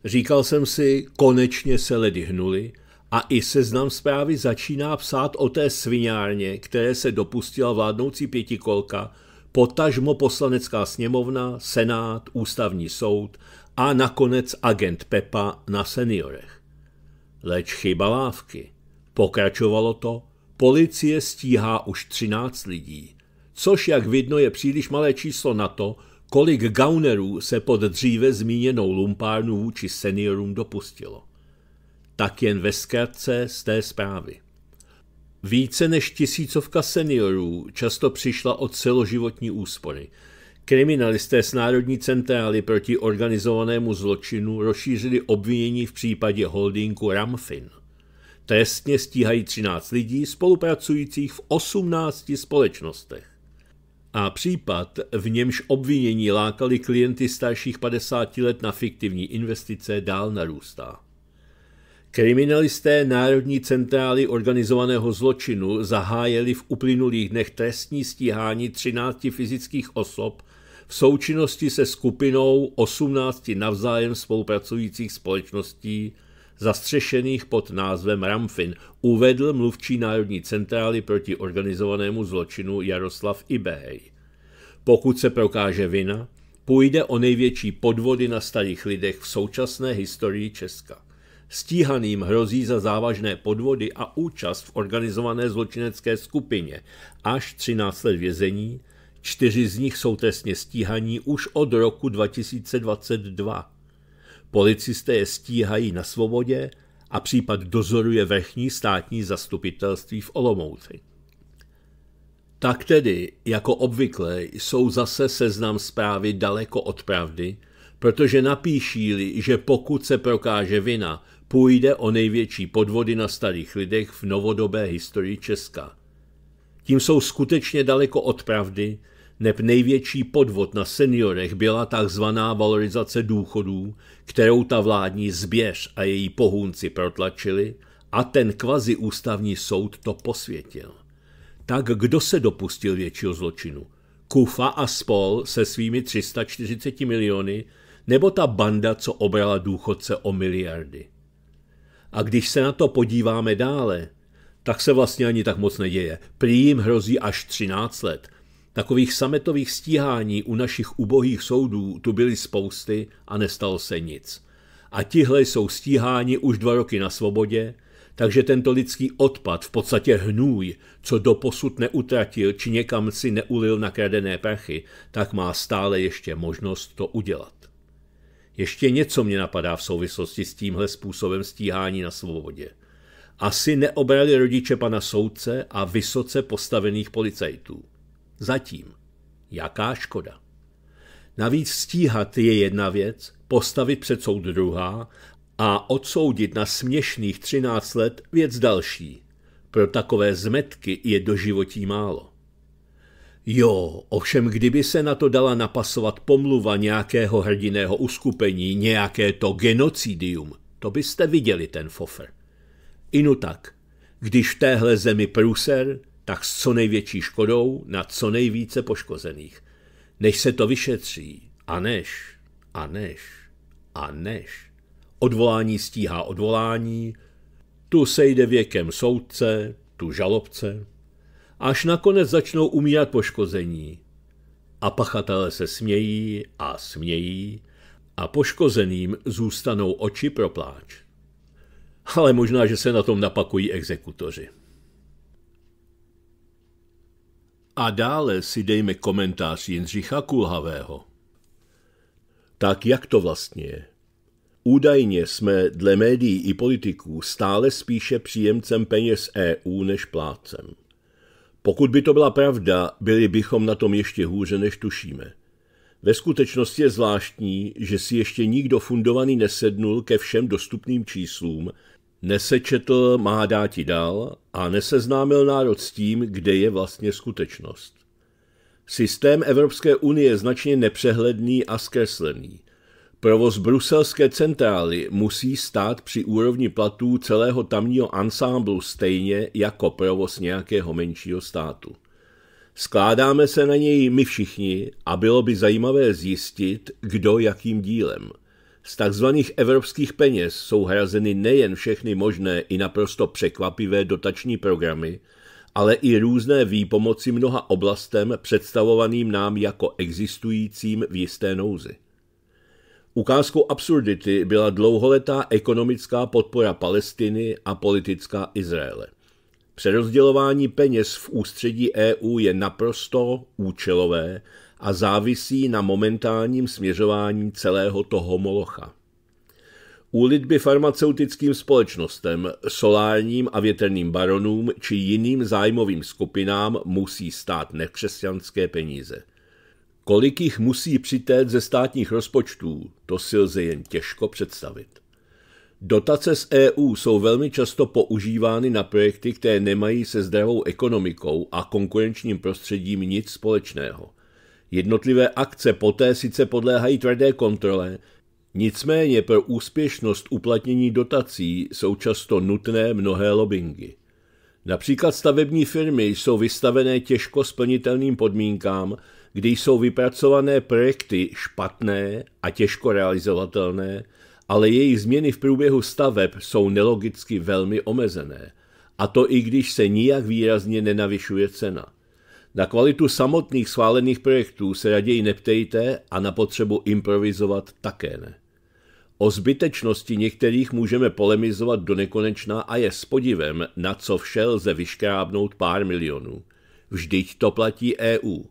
Říkal jsem si, konečně se ledy hnuli a i seznam zprávy začíná psát o té sviňárně, které se dopustila vládnoucí pětikolka, potažmo poslanecká sněmovna, senát, ústavní soud a nakonec agent Pepa na seniorech. Leč chyba lávky. Pokračovalo to, policie stíhá už 13 lidí, což jak vidno je příliš malé číslo na to, kolik gaunerů se pod dříve zmíněnou lumpárnu vůči seniorům dopustilo. Tak jen ve zkratce z té zprávy. Více než tisícovka seniorů často přišla od celoživotní úspory. Kriminalisté z Národní centrály proti organizovanému zločinu rozšířili obvinění v případě holdingu Ramfin. Trestně stíhají 13 lidí spolupracujících v 18 společnostech a případ, v němž obvinění lákali klienty starších 50 let na fiktivní investice, dál narůstá. Kriminalisté Národní centrály organizovaného zločinu zahájili v uplynulých dnech trestní stíhání 13 fyzických osob v součinnosti se skupinou 18 navzájem spolupracujících společností zastřešených pod názvem Ramfin, uvedl mluvčí Národní centrály proti organizovanému zločinu Jaroslav Ibehej. Pokud se prokáže vina, půjde o největší podvody na starých lidech v současné historii Česka. Stíhaným hrozí za závažné podvody a účast v organizované zločinecké skupině až 13 let vězení, čtyři z nich jsou trestně stíhaní už od roku 2022. Policisté je stíhají na svobodě a případ dozoruje vrchní státní zastupitelství v Olomouci. Tak tedy, jako obvykle, jsou zase seznam zprávy daleko od pravdy, protože napíší že pokud se prokáže vina, půjde o největší podvody na starých lidech v novodobé historii Česka. Tím jsou skutečně daleko od pravdy, neb největší podvod na seniorech byla takzvaná valorizace důchodů, kterou ta vládní zběř a její pohůnci protlačili a ten kvazi ústavní soud to posvětil. Tak kdo se dopustil většího zločinu? Kufa a spol se svými 340 miliony nebo ta banda, co obrala důchodce o miliardy? A když se na to podíváme dále, tak se vlastně ani tak moc neděje. Prý jim hrozí až 13 let. Takových sametových stíhání u našich ubohých soudů tu byly spousty a nestalo se nic. A tihle jsou stíháni už dva roky na svobodě, takže tento lidský odpad, v podstatě hnůj, co doposud neutratil či někam si neulil nakradené prachy, tak má stále ještě možnost to udělat. Ještě něco mě napadá v souvislosti s tímhle způsobem stíhání na svobodě. Asi neobrali rodiče pana soudce a vysoce postavených policajtů. Zatím. Jaká škoda. Navíc stíhat je jedna věc, postavit před soud druhá a odsoudit na směšných 13 let věc další. Pro takové zmetky je doživotí málo. Jo, ovšem kdyby se na to dala napasovat pomluva nějakého hrdiného uskupení, nějaké to genocidium, to byste viděli ten fofer. Inu tak, když v téhle zemi průser, tak s co největší škodou na co nejvíce poškozených. Než se to vyšetří, a než, a než, a než. Odvolání stíhá odvolání, tu sejde věkem soudce, tu žalobce, až nakonec začnou umírat poškození. A pachatelé se smějí a smějí a poškozeným zůstanou oči pro pláč. Ale možná, že se na tom napakují exekutoři. A dále si dejme komentář Jindřicha Kulhavého. Tak jak to vlastně je? Údajně jsme dle médií i politiků stále spíše příjemcem peněz EU než plácem. Pokud by to byla pravda, byli bychom na tom ještě hůře, než tušíme. Ve skutečnosti je zvláštní, že si ještě nikdo fundovaný nesednul ke všem dostupným číslům, nesečetl má dáti dál a neseznámil národ s tím, kde je vlastně skutečnost. Systém Evropské unie je značně nepřehledný a zkreslený. Provoz bruselské centrály musí stát při úrovni platů celého tamního ansámblu stejně jako provoz nějakého menšího státu. Skládáme se na něj my všichni a bylo by zajímavé zjistit, kdo jakým dílem. Z takzvaných evropských peněz jsou hrazeny nejen všechny možné i naprosto překvapivé dotační programy, ale i různé výpomoci mnoha oblastem představovaným nám jako existujícím v jisté nouzi. Ukázkou absurdity byla dlouholetá ekonomická podpora Palestiny a politická Izraele. Přerozdělování peněz v ústředí EU je naprosto účelové a závisí na momentálním směřování celého toho molocha. Úlitby farmaceutickým společnostem, solárním a větrným baronům či jiným zájmovým skupinám musí stát nekřesťanské peníze. Kolik jich musí přitét ze státních rozpočtů, to si lze jen těžko představit. Dotace z EU jsou velmi často používány na projekty, které nemají se zdravou ekonomikou a konkurenčním prostředím nic společného. Jednotlivé akce poté sice podléhají tvrdé kontrole, nicméně pro úspěšnost uplatnění dotací jsou často nutné mnohé lobbingy. Například stavební firmy jsou vystavené těžko splnitelným podmínkám, kdy jsou vypracované projekty špatné a těžko realizovatelné, ale jejich změny v průběhu staveb jsou nelogicky velmi omezené. A to i když se nijak výrazně nenavyšuje cena. Na kvalitu samotných schválených projektů se raději neptejte a na potřebu improvizovat také ne. O zbytečnosti některých můžeme polemizovat do nekonečna a je s podivem, na co vše lze vyškrábnout pár milionů. Vždyť to platí EU.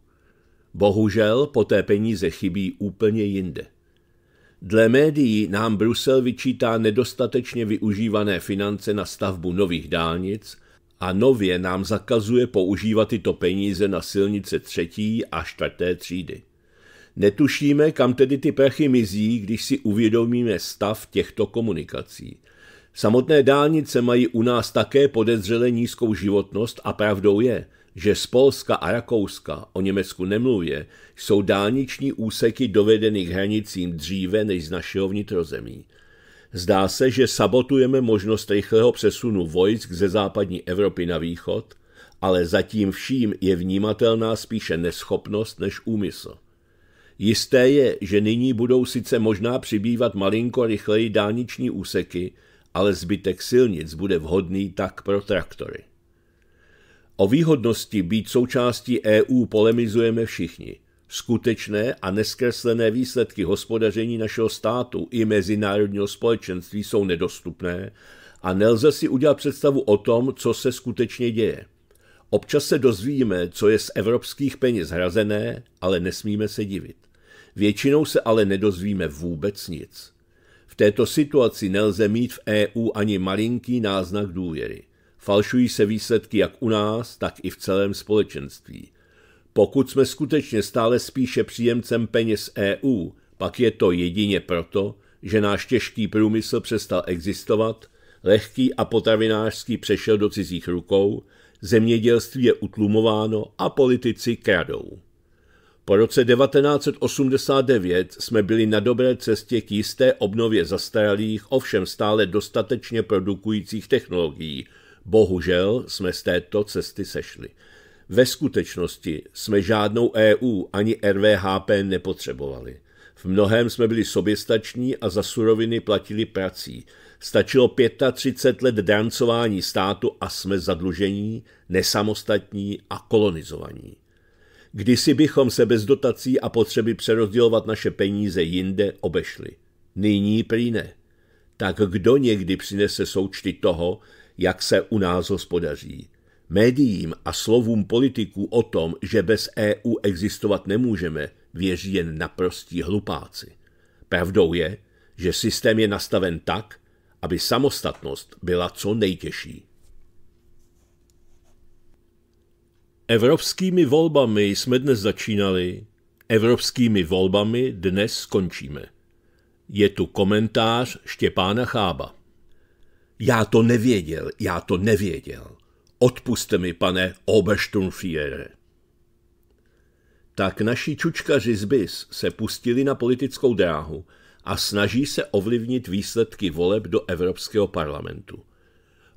Bohužel poté peníze chybí úplně jinde. Dle médií nám Brusel vyčítá nedostatečně využívané finance na stavbu nových dálnic a nově nám zakazuje používat tyto peníze na silnice třetí a čtvrté třídy. Netušíme, kam tedy ty prachy mizí, když si uvědomíme stav těchto komunikací. Samotné dálnice mají u nás také podezřele nízkou životnost a pravdou je, že z Polska a Rakouska, o Německu nemluvě, jsou dálniční úseky dovedeny k hranicím dříve než z našeho vnitrozemí. Zdá se, že sabotujeme možnost rychlého přesunu vojsk ze západní Evropy na východ, ale zatím vším je vnímatelná spíše neschopnost než úmysl. Jisté je, že nyní budou sice možná přibývat malinko rychleji dálniční úseky, ale zbytek silnic bude vhodný tak pro traktory. O výhodnosti být součástí EU polemizujeme všichni. Skutečné a neskreslené výsledky hospodaření našeho státu i mezinárodního společenství jsou nedostupné a nelze si udělat představu o tom, co se skutečně děje. Občas se dozvíme, co je z evropských peněz hrazené, ale nesmíme se divit. Většinou se ale nedozvíme vůbec nic. V této situaci nelze mít v EU ani malinký náznak důvěry. Falšují se výsledky jak u nás, tak i v celém společenství. Pokud jsme skutečně stále spíše příjemcem peněz EU, pak je to jedině proto, že náš těžký průmysl přestal existovat, lehký a potravinářský přešel do cizích rukou, zemědělství je utlumováno a politici kradou. Po roce 1989 jsme byli na dobré cestě k jisté obnově zastaralých, ovšem stále dostatečně produkujících technologií, Bohužel jsme z této cesty sešli. Ve skutečnosti jsme žádnou EU ani RVHP nepotřebovali. V mnohém jsme byli soběstační a za suroviny platili prací. Stačilo 35 let drancování státu a jsme zadlužení, nesamostatní a kolonizovaní. Kdysi bychom se bez dotací a potřeby přerozdělovat naše peníze jinde obešli. Nyní prý ne. Tak kdo někdy přinese součty toho, jak se u nás hospodaří. Médiím a slovům politiků o tom, že bez EU existovat nemůžeme, věří jen naprostí hlupáci. Pravdou je, že systém je nastaven tak, aby samostatnost byla co nejtěžší. Evropskými volbami jsme dnes začínali, evropskými volbami dnes skončíme. Je tu komentář Štěpána Chába. Já to nevěděl, já to nevěděl. Odpuste mi, pane Obersturmführer. tak naši čučkaři z BIS se pustili na politickou dráhu a snaží se ovlivnit výsledky voleb do Evropského parlamentu.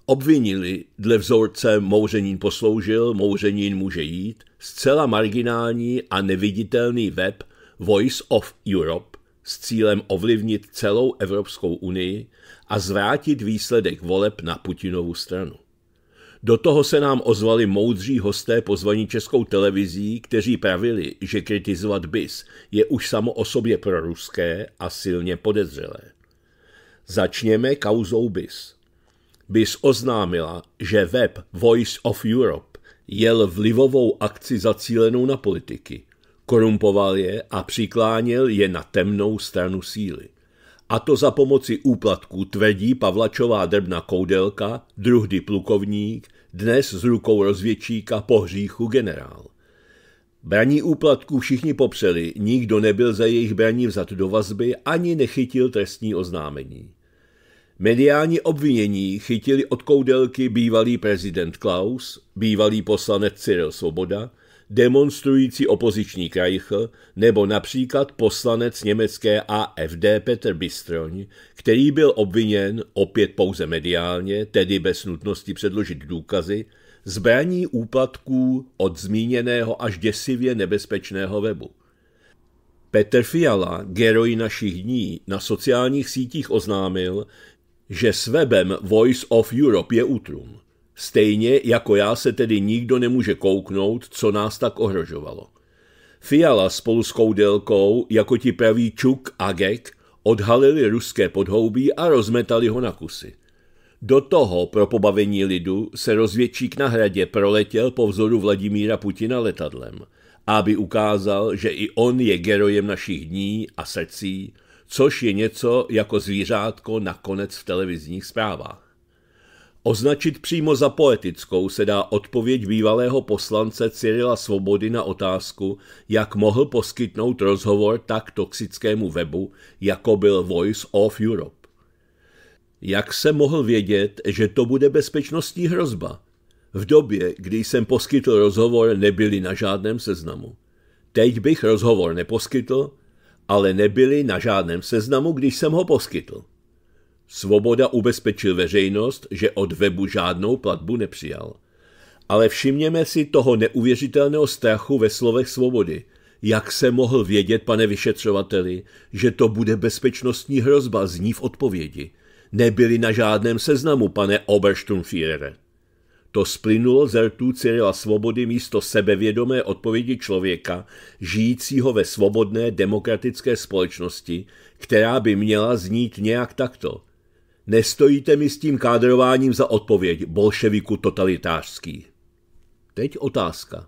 Obvinili dle vzorce Mouřenín posloužil, Mouřenín může jít, zcela marginální a neviditelný web Voice of Europe s cílem ovlivnit celou Evropskou unii a zvrátit výsledek voleb na Putinovu stranu. Do toho se nám ozvali moudří hosté pozvaní českou televizí, kteří pravili, že kritizovat BIS je už samo o sobě proruské a silně podezřelé. Začněme kauzou BIS. BIS oznámila, že web Voice of Europe jel vlivovou akci zacílenou na politiky, korumpoval je a přikláněl je na temnou stranu síly. A to za pomoci úplatků tvrdí Pavlačová drbna koudelka, druhdy plukovník, dnes s rukou rozvědčíka po hříchu generál. Braní úplatků všichni popřeli, nikdo nebyl za jejich braní vzat do vazby ani nechytil trestní oznámení. Mediální obvinění chytili od koudelky bývalý prezident Klaus, bývalý poslanec Cyril Svoboda, demonstrující opoziční Krajchl nebo například poslanec německé AFD Petr Bystroň, který byl obviněn opět pouze mediálně, tedy bez nutnosti předložit důkazy, zbraní úplatků od zmíněného až děsivě nebezpečného webu. Petr Fiala, geroj našich dní, na sociálních sítích oznámil, že s webem Voice of Europe je útrum. Stejně jako já se tedy nikdo nemůže kouknout, co nás tak ohrožovalo. Fiala spolu s Koudelkou, jako ti praví Čuk a Gek, odhalili ruské podhoubí a rozmetali ho na kusy. Do toho pro pobavení lidu se rozvědčík na hradě proletěl po vzoru Vladimíra Putina letadlem, aby ukázal, že i on je gerojem našich dní a srdcí, což je něco jako zvířátko nakonec v televizních zprávách. Označit přímo za poetickou se dá odpověď bývalého poslance Cyrila Svobody na otázku, jak mohl poskytnout rozhovor tak toxickému webu, jako byl Voice of Europe. Jak se mohl vědět, že to bude bezpečnostní hrozba? V době, kdy jsem poskytl rozhovor, nebyli na žádném seznamu. Teď bych rozhovor neposkytl, ale nebyli na žádném seznamu, když jsem ho poskytl. Svoboda ubezpečil veřejnost, že od webu žádnou platbu nepřijal. Ale všimněme si toho neuvěřitelného strachu ve slovech svobody. Jak se mohl vědět, pane vyšetřovateli, že to bude bezpečnostní hrozba, zní v odpovědi. Nebyli na žádném seznamu, pane Obersturmführere. To splynulo z rtů Cyrila Svobody místo sebevědomé odpovědi člověka, žijícího ve svobodné demokratické společnosti, která by měla znít nějak takto. Nestojíte mi s tím kádrováním za odpověď, bolševiku totalitářský. Teď otázka.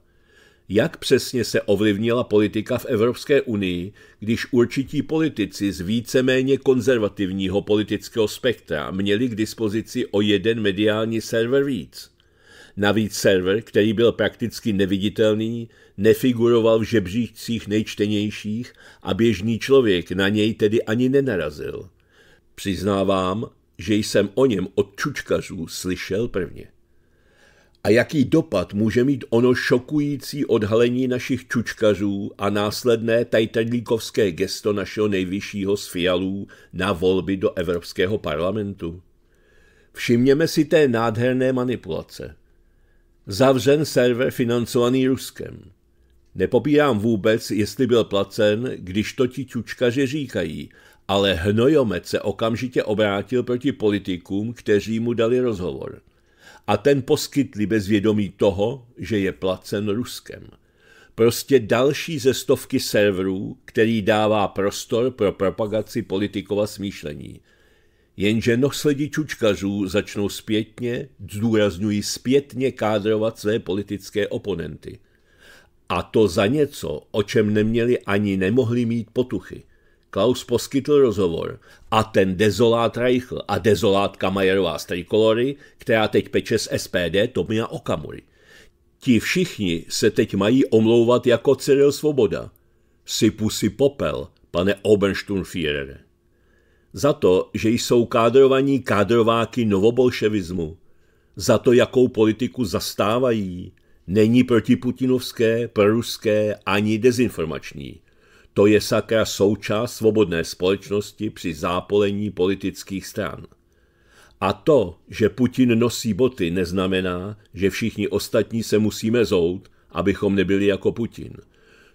Jak přesně se ovlivnila politika v Evropské unii, když určití politici z víceméně konzervativního politického spektra měli k dispozici o jeden mediální server víc? Navíc server, který byl prakticky neviditelný, nefiguroval v žebříčcích nejčtenějších a běžný člověk na něj tedy ani nenarazil. Přiznávám, že jsem o něm od čučkařů slyšel prvně. A jaký dopad může mít ono šokující odhalení našich čučkařů a následné tajtadlíkovské gesto našeho nejvyššího z fialů na volby do Evropského parlamentu? Všimněme si té nádherné manipulace. Zavřen server financovaný Ruskem. Nepopírám vůbec, jestli byl placen, když to ti čučkaři říkají, ale hnojomet se okamžitě obrátil proti politikům, kteří mu dali rozhovor. A ten poskytli bez vědomí toho, že je placen Ruskem. Prostě další ze stovky serverů, který dává prostor pro propagaci politikova smýšlení. Jenže nosledi čučkařů začnou zpětně, zdůrazňují zpětně kádrovat své politické oponenty. A to za něco, o čem neměli ani nemohli mít potuchy. Klaus poskytl rozhovor a ten dezolát Reichl a dezolátka Majerová z Trikolory, která teď peče z SPD Tomia Okamury. Ti všichni se teď mají omlouvat jako Cyril Svoboda. Sypu si popel, pane Obersturmführere. Za to, že jsou kádrovaní kádrováky novobolševismu. Za to, jakou politiku zastávají. Není protiputinovské, proruské ani dezinformační. To je sakra součást svobodné společnosti při zápolení politických stran. A to, že Putin nosí boty, neznamená, že všichni ostatní se musíme zout, abychom nebyli jako Putin.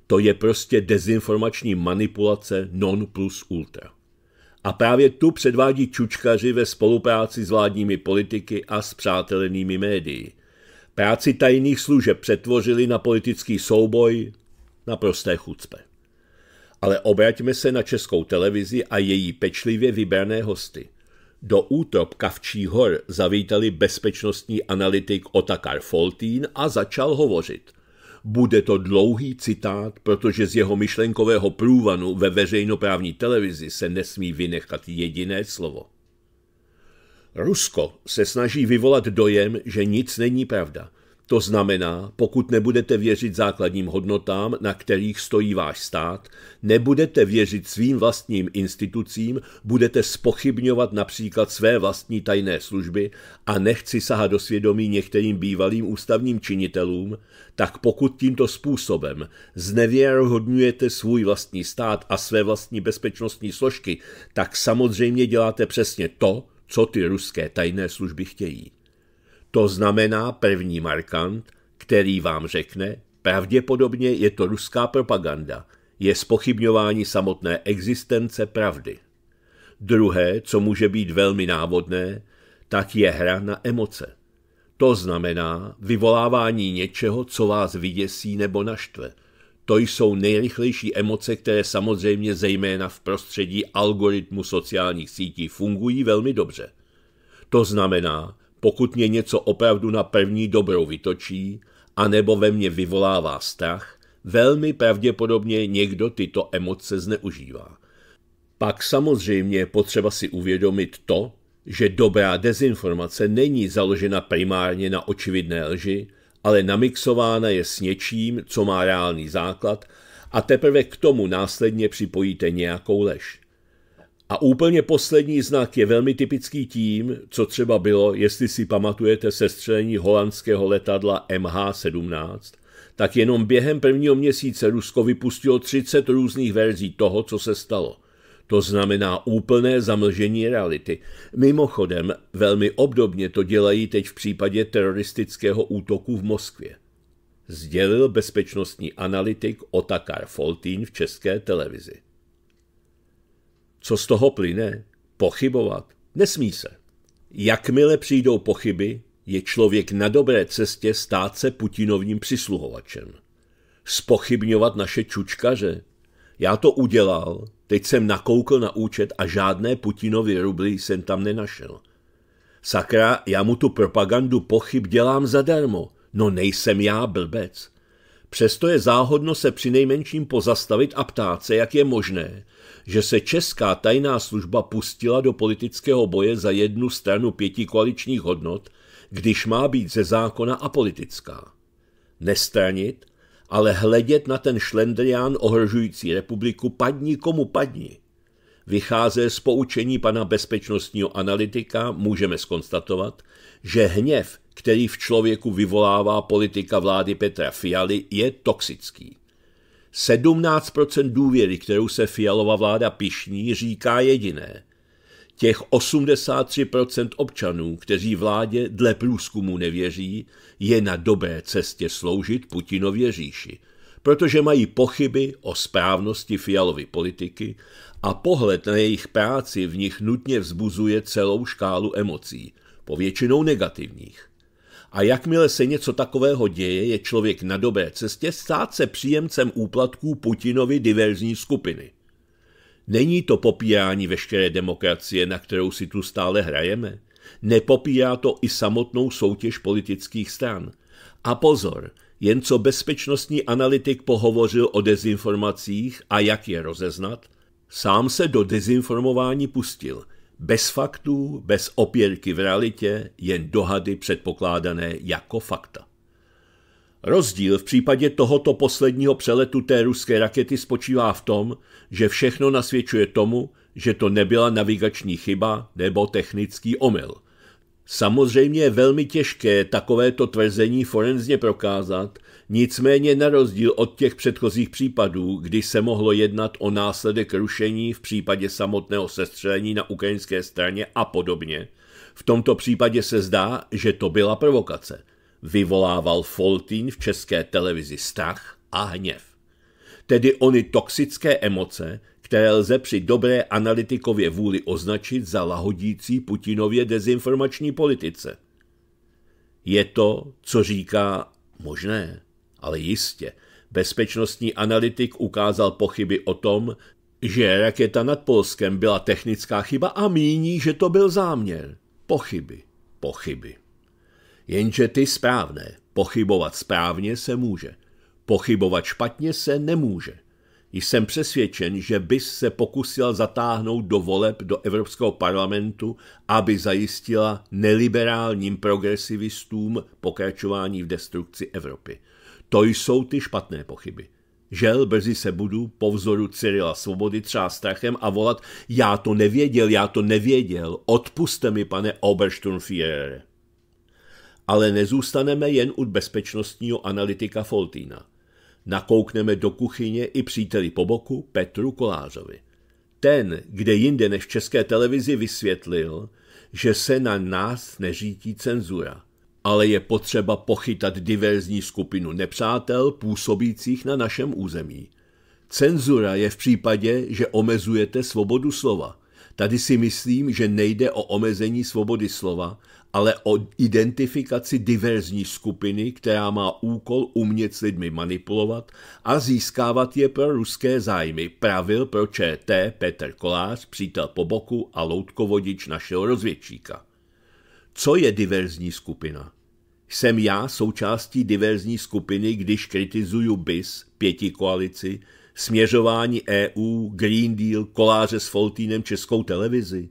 To je prostě dezinformační manipulace non plus ultra. A právě tu předvádí čučkaři ve spolupráci s vládními politiky a s přátelenými médii. Práci tajných služeb přetvořili na politický souboj na prosté chucpe. Ale obraťme se na českou televizi a její pečlivě vybrané hosty. Do útrop Kavčí hor zavítali bezpečnostní analytik Otakar Foltín a začal hovořit. Bude to dlouhý citát, protože z jeho myšlenkového průvanu ve veřejnoprávní televizi se nesmí vynechat jediné slovo. Rusko se snaží vyvolat dojem, že nic není pravda – to znamená, pokud nebudete věřit základním hodnotám, na kterých stojí váš stát, nebudete věřit svým vlastním institucím, budete spochybňovat například své vlastní tajné služby a nechci sahat do svědomí některým bývalým ústavním činitelům, tak pokud tímto způsobem znevěrohodňujete svůj vlastní stát a své vlastní bezpečnostní složky, tak samozřejmě děláte přesně to, co ty ruské tajné služby chtějí. To znamená první markant, který vám řekne, pravděpodobně je to ruská propaganda, je spochybňování samotné existence pravdy. Druhé, co může být velmi návodné, tak je hra na emoce. To znamená vyvolávání něčeho, co vás vyděsí nebo naštve. To jsou nejrychlejší emoce, které samozřejmě zejména v prostředí algoritmu sociálních sítí fungují velmi dobře. To znamená, pokud mě něco opravdu na první dobrou vytočí, anebo ve mně vyvolává strach, velmi pravděpodobně někdo tyto emoce zneužívá. Pak samozřejmě je potřeba si uvědomit to, že dobrá dezinformace není založena primárně na očividné lži, ale namixována je s něčím, co má reálný základ a teprve k tomu následně připojíte nějakou lež. A úplně poslední znak je velmi typický tím, co třeba bylo, jestli si pamatujete sestřelení holandského letadla MH17, tak jenom během prvního měsíce Rusko vypustilo 30 různých verzí toho, co se stalo. To znamená úplné zamlžení reality. Mimochodem, velmi obdobně to dělají teď v případě teroristického útoku v Moskvě. Sdělil bezpečnostní analytik Otakar Foltín v české televizi. Co z toho plyne? Pochybovat? Nesmí se. Jakmile přijdou pochyby, je člověk na dobré cestě stát se Putinovým přisluhovačem. Spochybňovat naše čučkaře? Já to udělal, teď jsem nakoukl na účet a žádné Putinovy rubly jsem tam nenašel. Sakra, já mu tu propagandu pochyb dělám zadarmo. No nejsem já blbec. Přesto je záhodno se přinejmenším pozastavit a ptát se, jak je možné, že se česká tajná služba pustila do politického boje za jednu stranu pěti koaličních hodnot, když má být ze zákona apolitická. Nestranit, ale hledět na ten šlendrián ohrožující republiku padni komu padni. Vychází z poučení pana bezpečnostního analytika, můžeme skonstatovat, že hněv, který v člověku vyvolává politika vlády Petra Fialy, je toxický. 17% důvěry, kterou se Fialova vláda pišní, říká jediné. Těch 83% občanů, kteří vládě dle průzkumu nevěří, je na dobré cestě sloužit Putinově říši, protože mají pochyby o správnosti Fialovy politiky a pohled na jejich práci v nich nutně vzbuzuje celou škálu emocí, povětšinou negativních a jakmile se něco takového děje, je člověk na dobré cestě stát se příjemcem úplatků Putinovy diverzní skupiny. Není to popírání veškeré demokracie, na kterou si tu stále hrajeme. Nepopírá to i samotnou soutěž politických stran. A pozor, jen co bezpečnostní analytik pohovořil o dezinformacích a jak je rozeznat, sám se do dezinformování pustil – bez faktů, bez opěrky v realitě, jen dohady předpokládané jako fakta. Rozdíl v případě tohoto posledního přeletu té ruské rakety spočívá v tom, že všechno nasvědčuje tomu, že to nebyla navigační chyba nebo technický omyl. Samozřejmě je velmi těžké takovéto tvrzení forenzně prokázat, nicméně na rozdíl od těch předchozích případů, kdy se mohlo jednat o následek rušení v případě samotného sestřelení na ukrajinské straně a podobně, v tomto případě se zdá, že to byla provokace. Vyvolával Foltín v české televizi strach a hněv. Tedy ony toxické emoce, které lze při dobré analytikově vůli označit za lahodící Putinově dezinformační politice. Je to, co říká možné, ale jistě. Bezpečnostní analytik ukázal pochyby o tom, že raketa nad Polskem byla technická chyba a míní, že to byl záměr. Pochyby, pochyby. Jenže ty správné, pochybovat správně se může. Pochybovat špatně se nemůže. Jsem přesvědčen, že bys se pokusil zatáhnout do voleb do Evropského parlamentu, aby zajistila neliberálním progresivistům pokračování v destrukci Evropy. To jsou ty špatné pochyby. Žel, brzy se budu po vzoru Cyrila Svobody třeba strachem a volat já to nevěděl, já to nevěděl, odpuste mi, pane Obersturmführer. Ale nezůstaneme jen u bezpečnostního analytika Foltína. Nakoukneme do kuchyně i příteli po boku Petru Kolářovi. Ten, kde jinde než v české televizi vysvětlil, že se na nás neřítí cenzura, ale je potřeba pochytat diverzní skupinu nepřátel působících na našem území. Cenzura je v případě, že omezujete svobodu slova. Tady si myslím, že nejde o omezení svobody slova, ale o identifikaci diverzní skupiny, která má úkol umět s lidmi manipulovat a získávat je pro ruské zájmy, pravil pro ČT Petr Kolář, přítel po boku a loutkovodič našeho rozvědčíka. Co je diverzní skupina? Jsem já součástí diverzní skupiny, když kritizuju BIS, pěti koalici, směřování EU, Green Deal, koláře s Foltínem Českou televizi?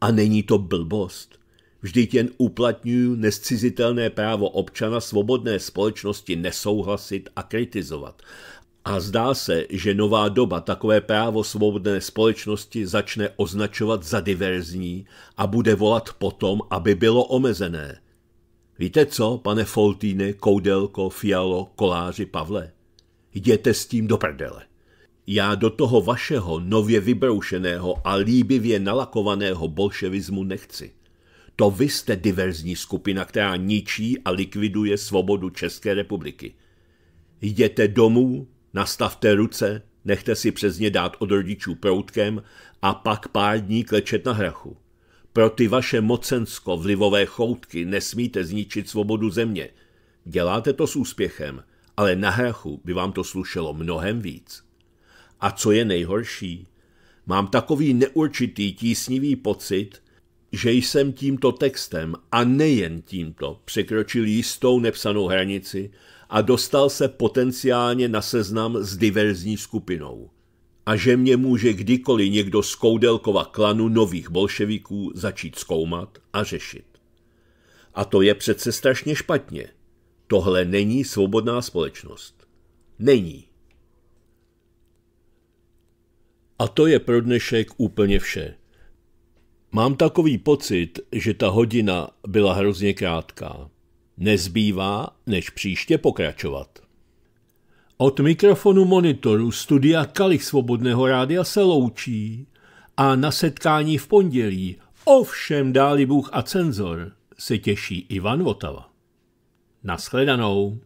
A není to blbost? Vždyť jen uplatňuju nescizitelné právo občana svobodné společnosti nesouhlasit a kritizovat. A zdá se, že nová doba takové právo svobodné společnosti začne označovat za diverzní a bude volat potom, aby bylo omezené. Víte co, pane Foltíne, Koudelko, Fialo, Koláři, Pavle? Jděte s tím do prdele. Já do toho vašeho nově vybroušeného a líbivě nalakovaného bolševismu nechci. To vy jste diverzní skupina, která ničí a likviduje svobodu České republiky. Jděte domů, nastavte ruce, nechte si přes ně dát od rodičů proutkem a pak pár dní klečet na hrachu. Pro ty vaše mocensko vlivové choutky nesmíte zničit svobodu země. Děláte to s úspěchem, ale na hrachu by vám to slušelo mnohem víc. A co je nejhorší? Mám takový neurčitý tísnivý pocit, že jsem tímto textem a nejen tímto překročil jistou nepsanou hranici a dostal se potenciálně na seznam s diverzní skupinou. A že mě může kdykoliv někdo z Koudelkova klanu nových bolševiků začít zkoumat a řešit. A to je přece strašně špatně. Tohle není svobodná společnost. Není. A to je pro dnešek úplně vše. Mám takový pocit, že ta hodina byla hrozně krátká. Nezbývá, než příště pokračovat. Od mikrofonu monitoru studia Kalich Svobodného rádia se loučí a na setkání v pondělí, ovšem dáli Bůh a cenzor, se těší Ivan Votava. Naschledanou.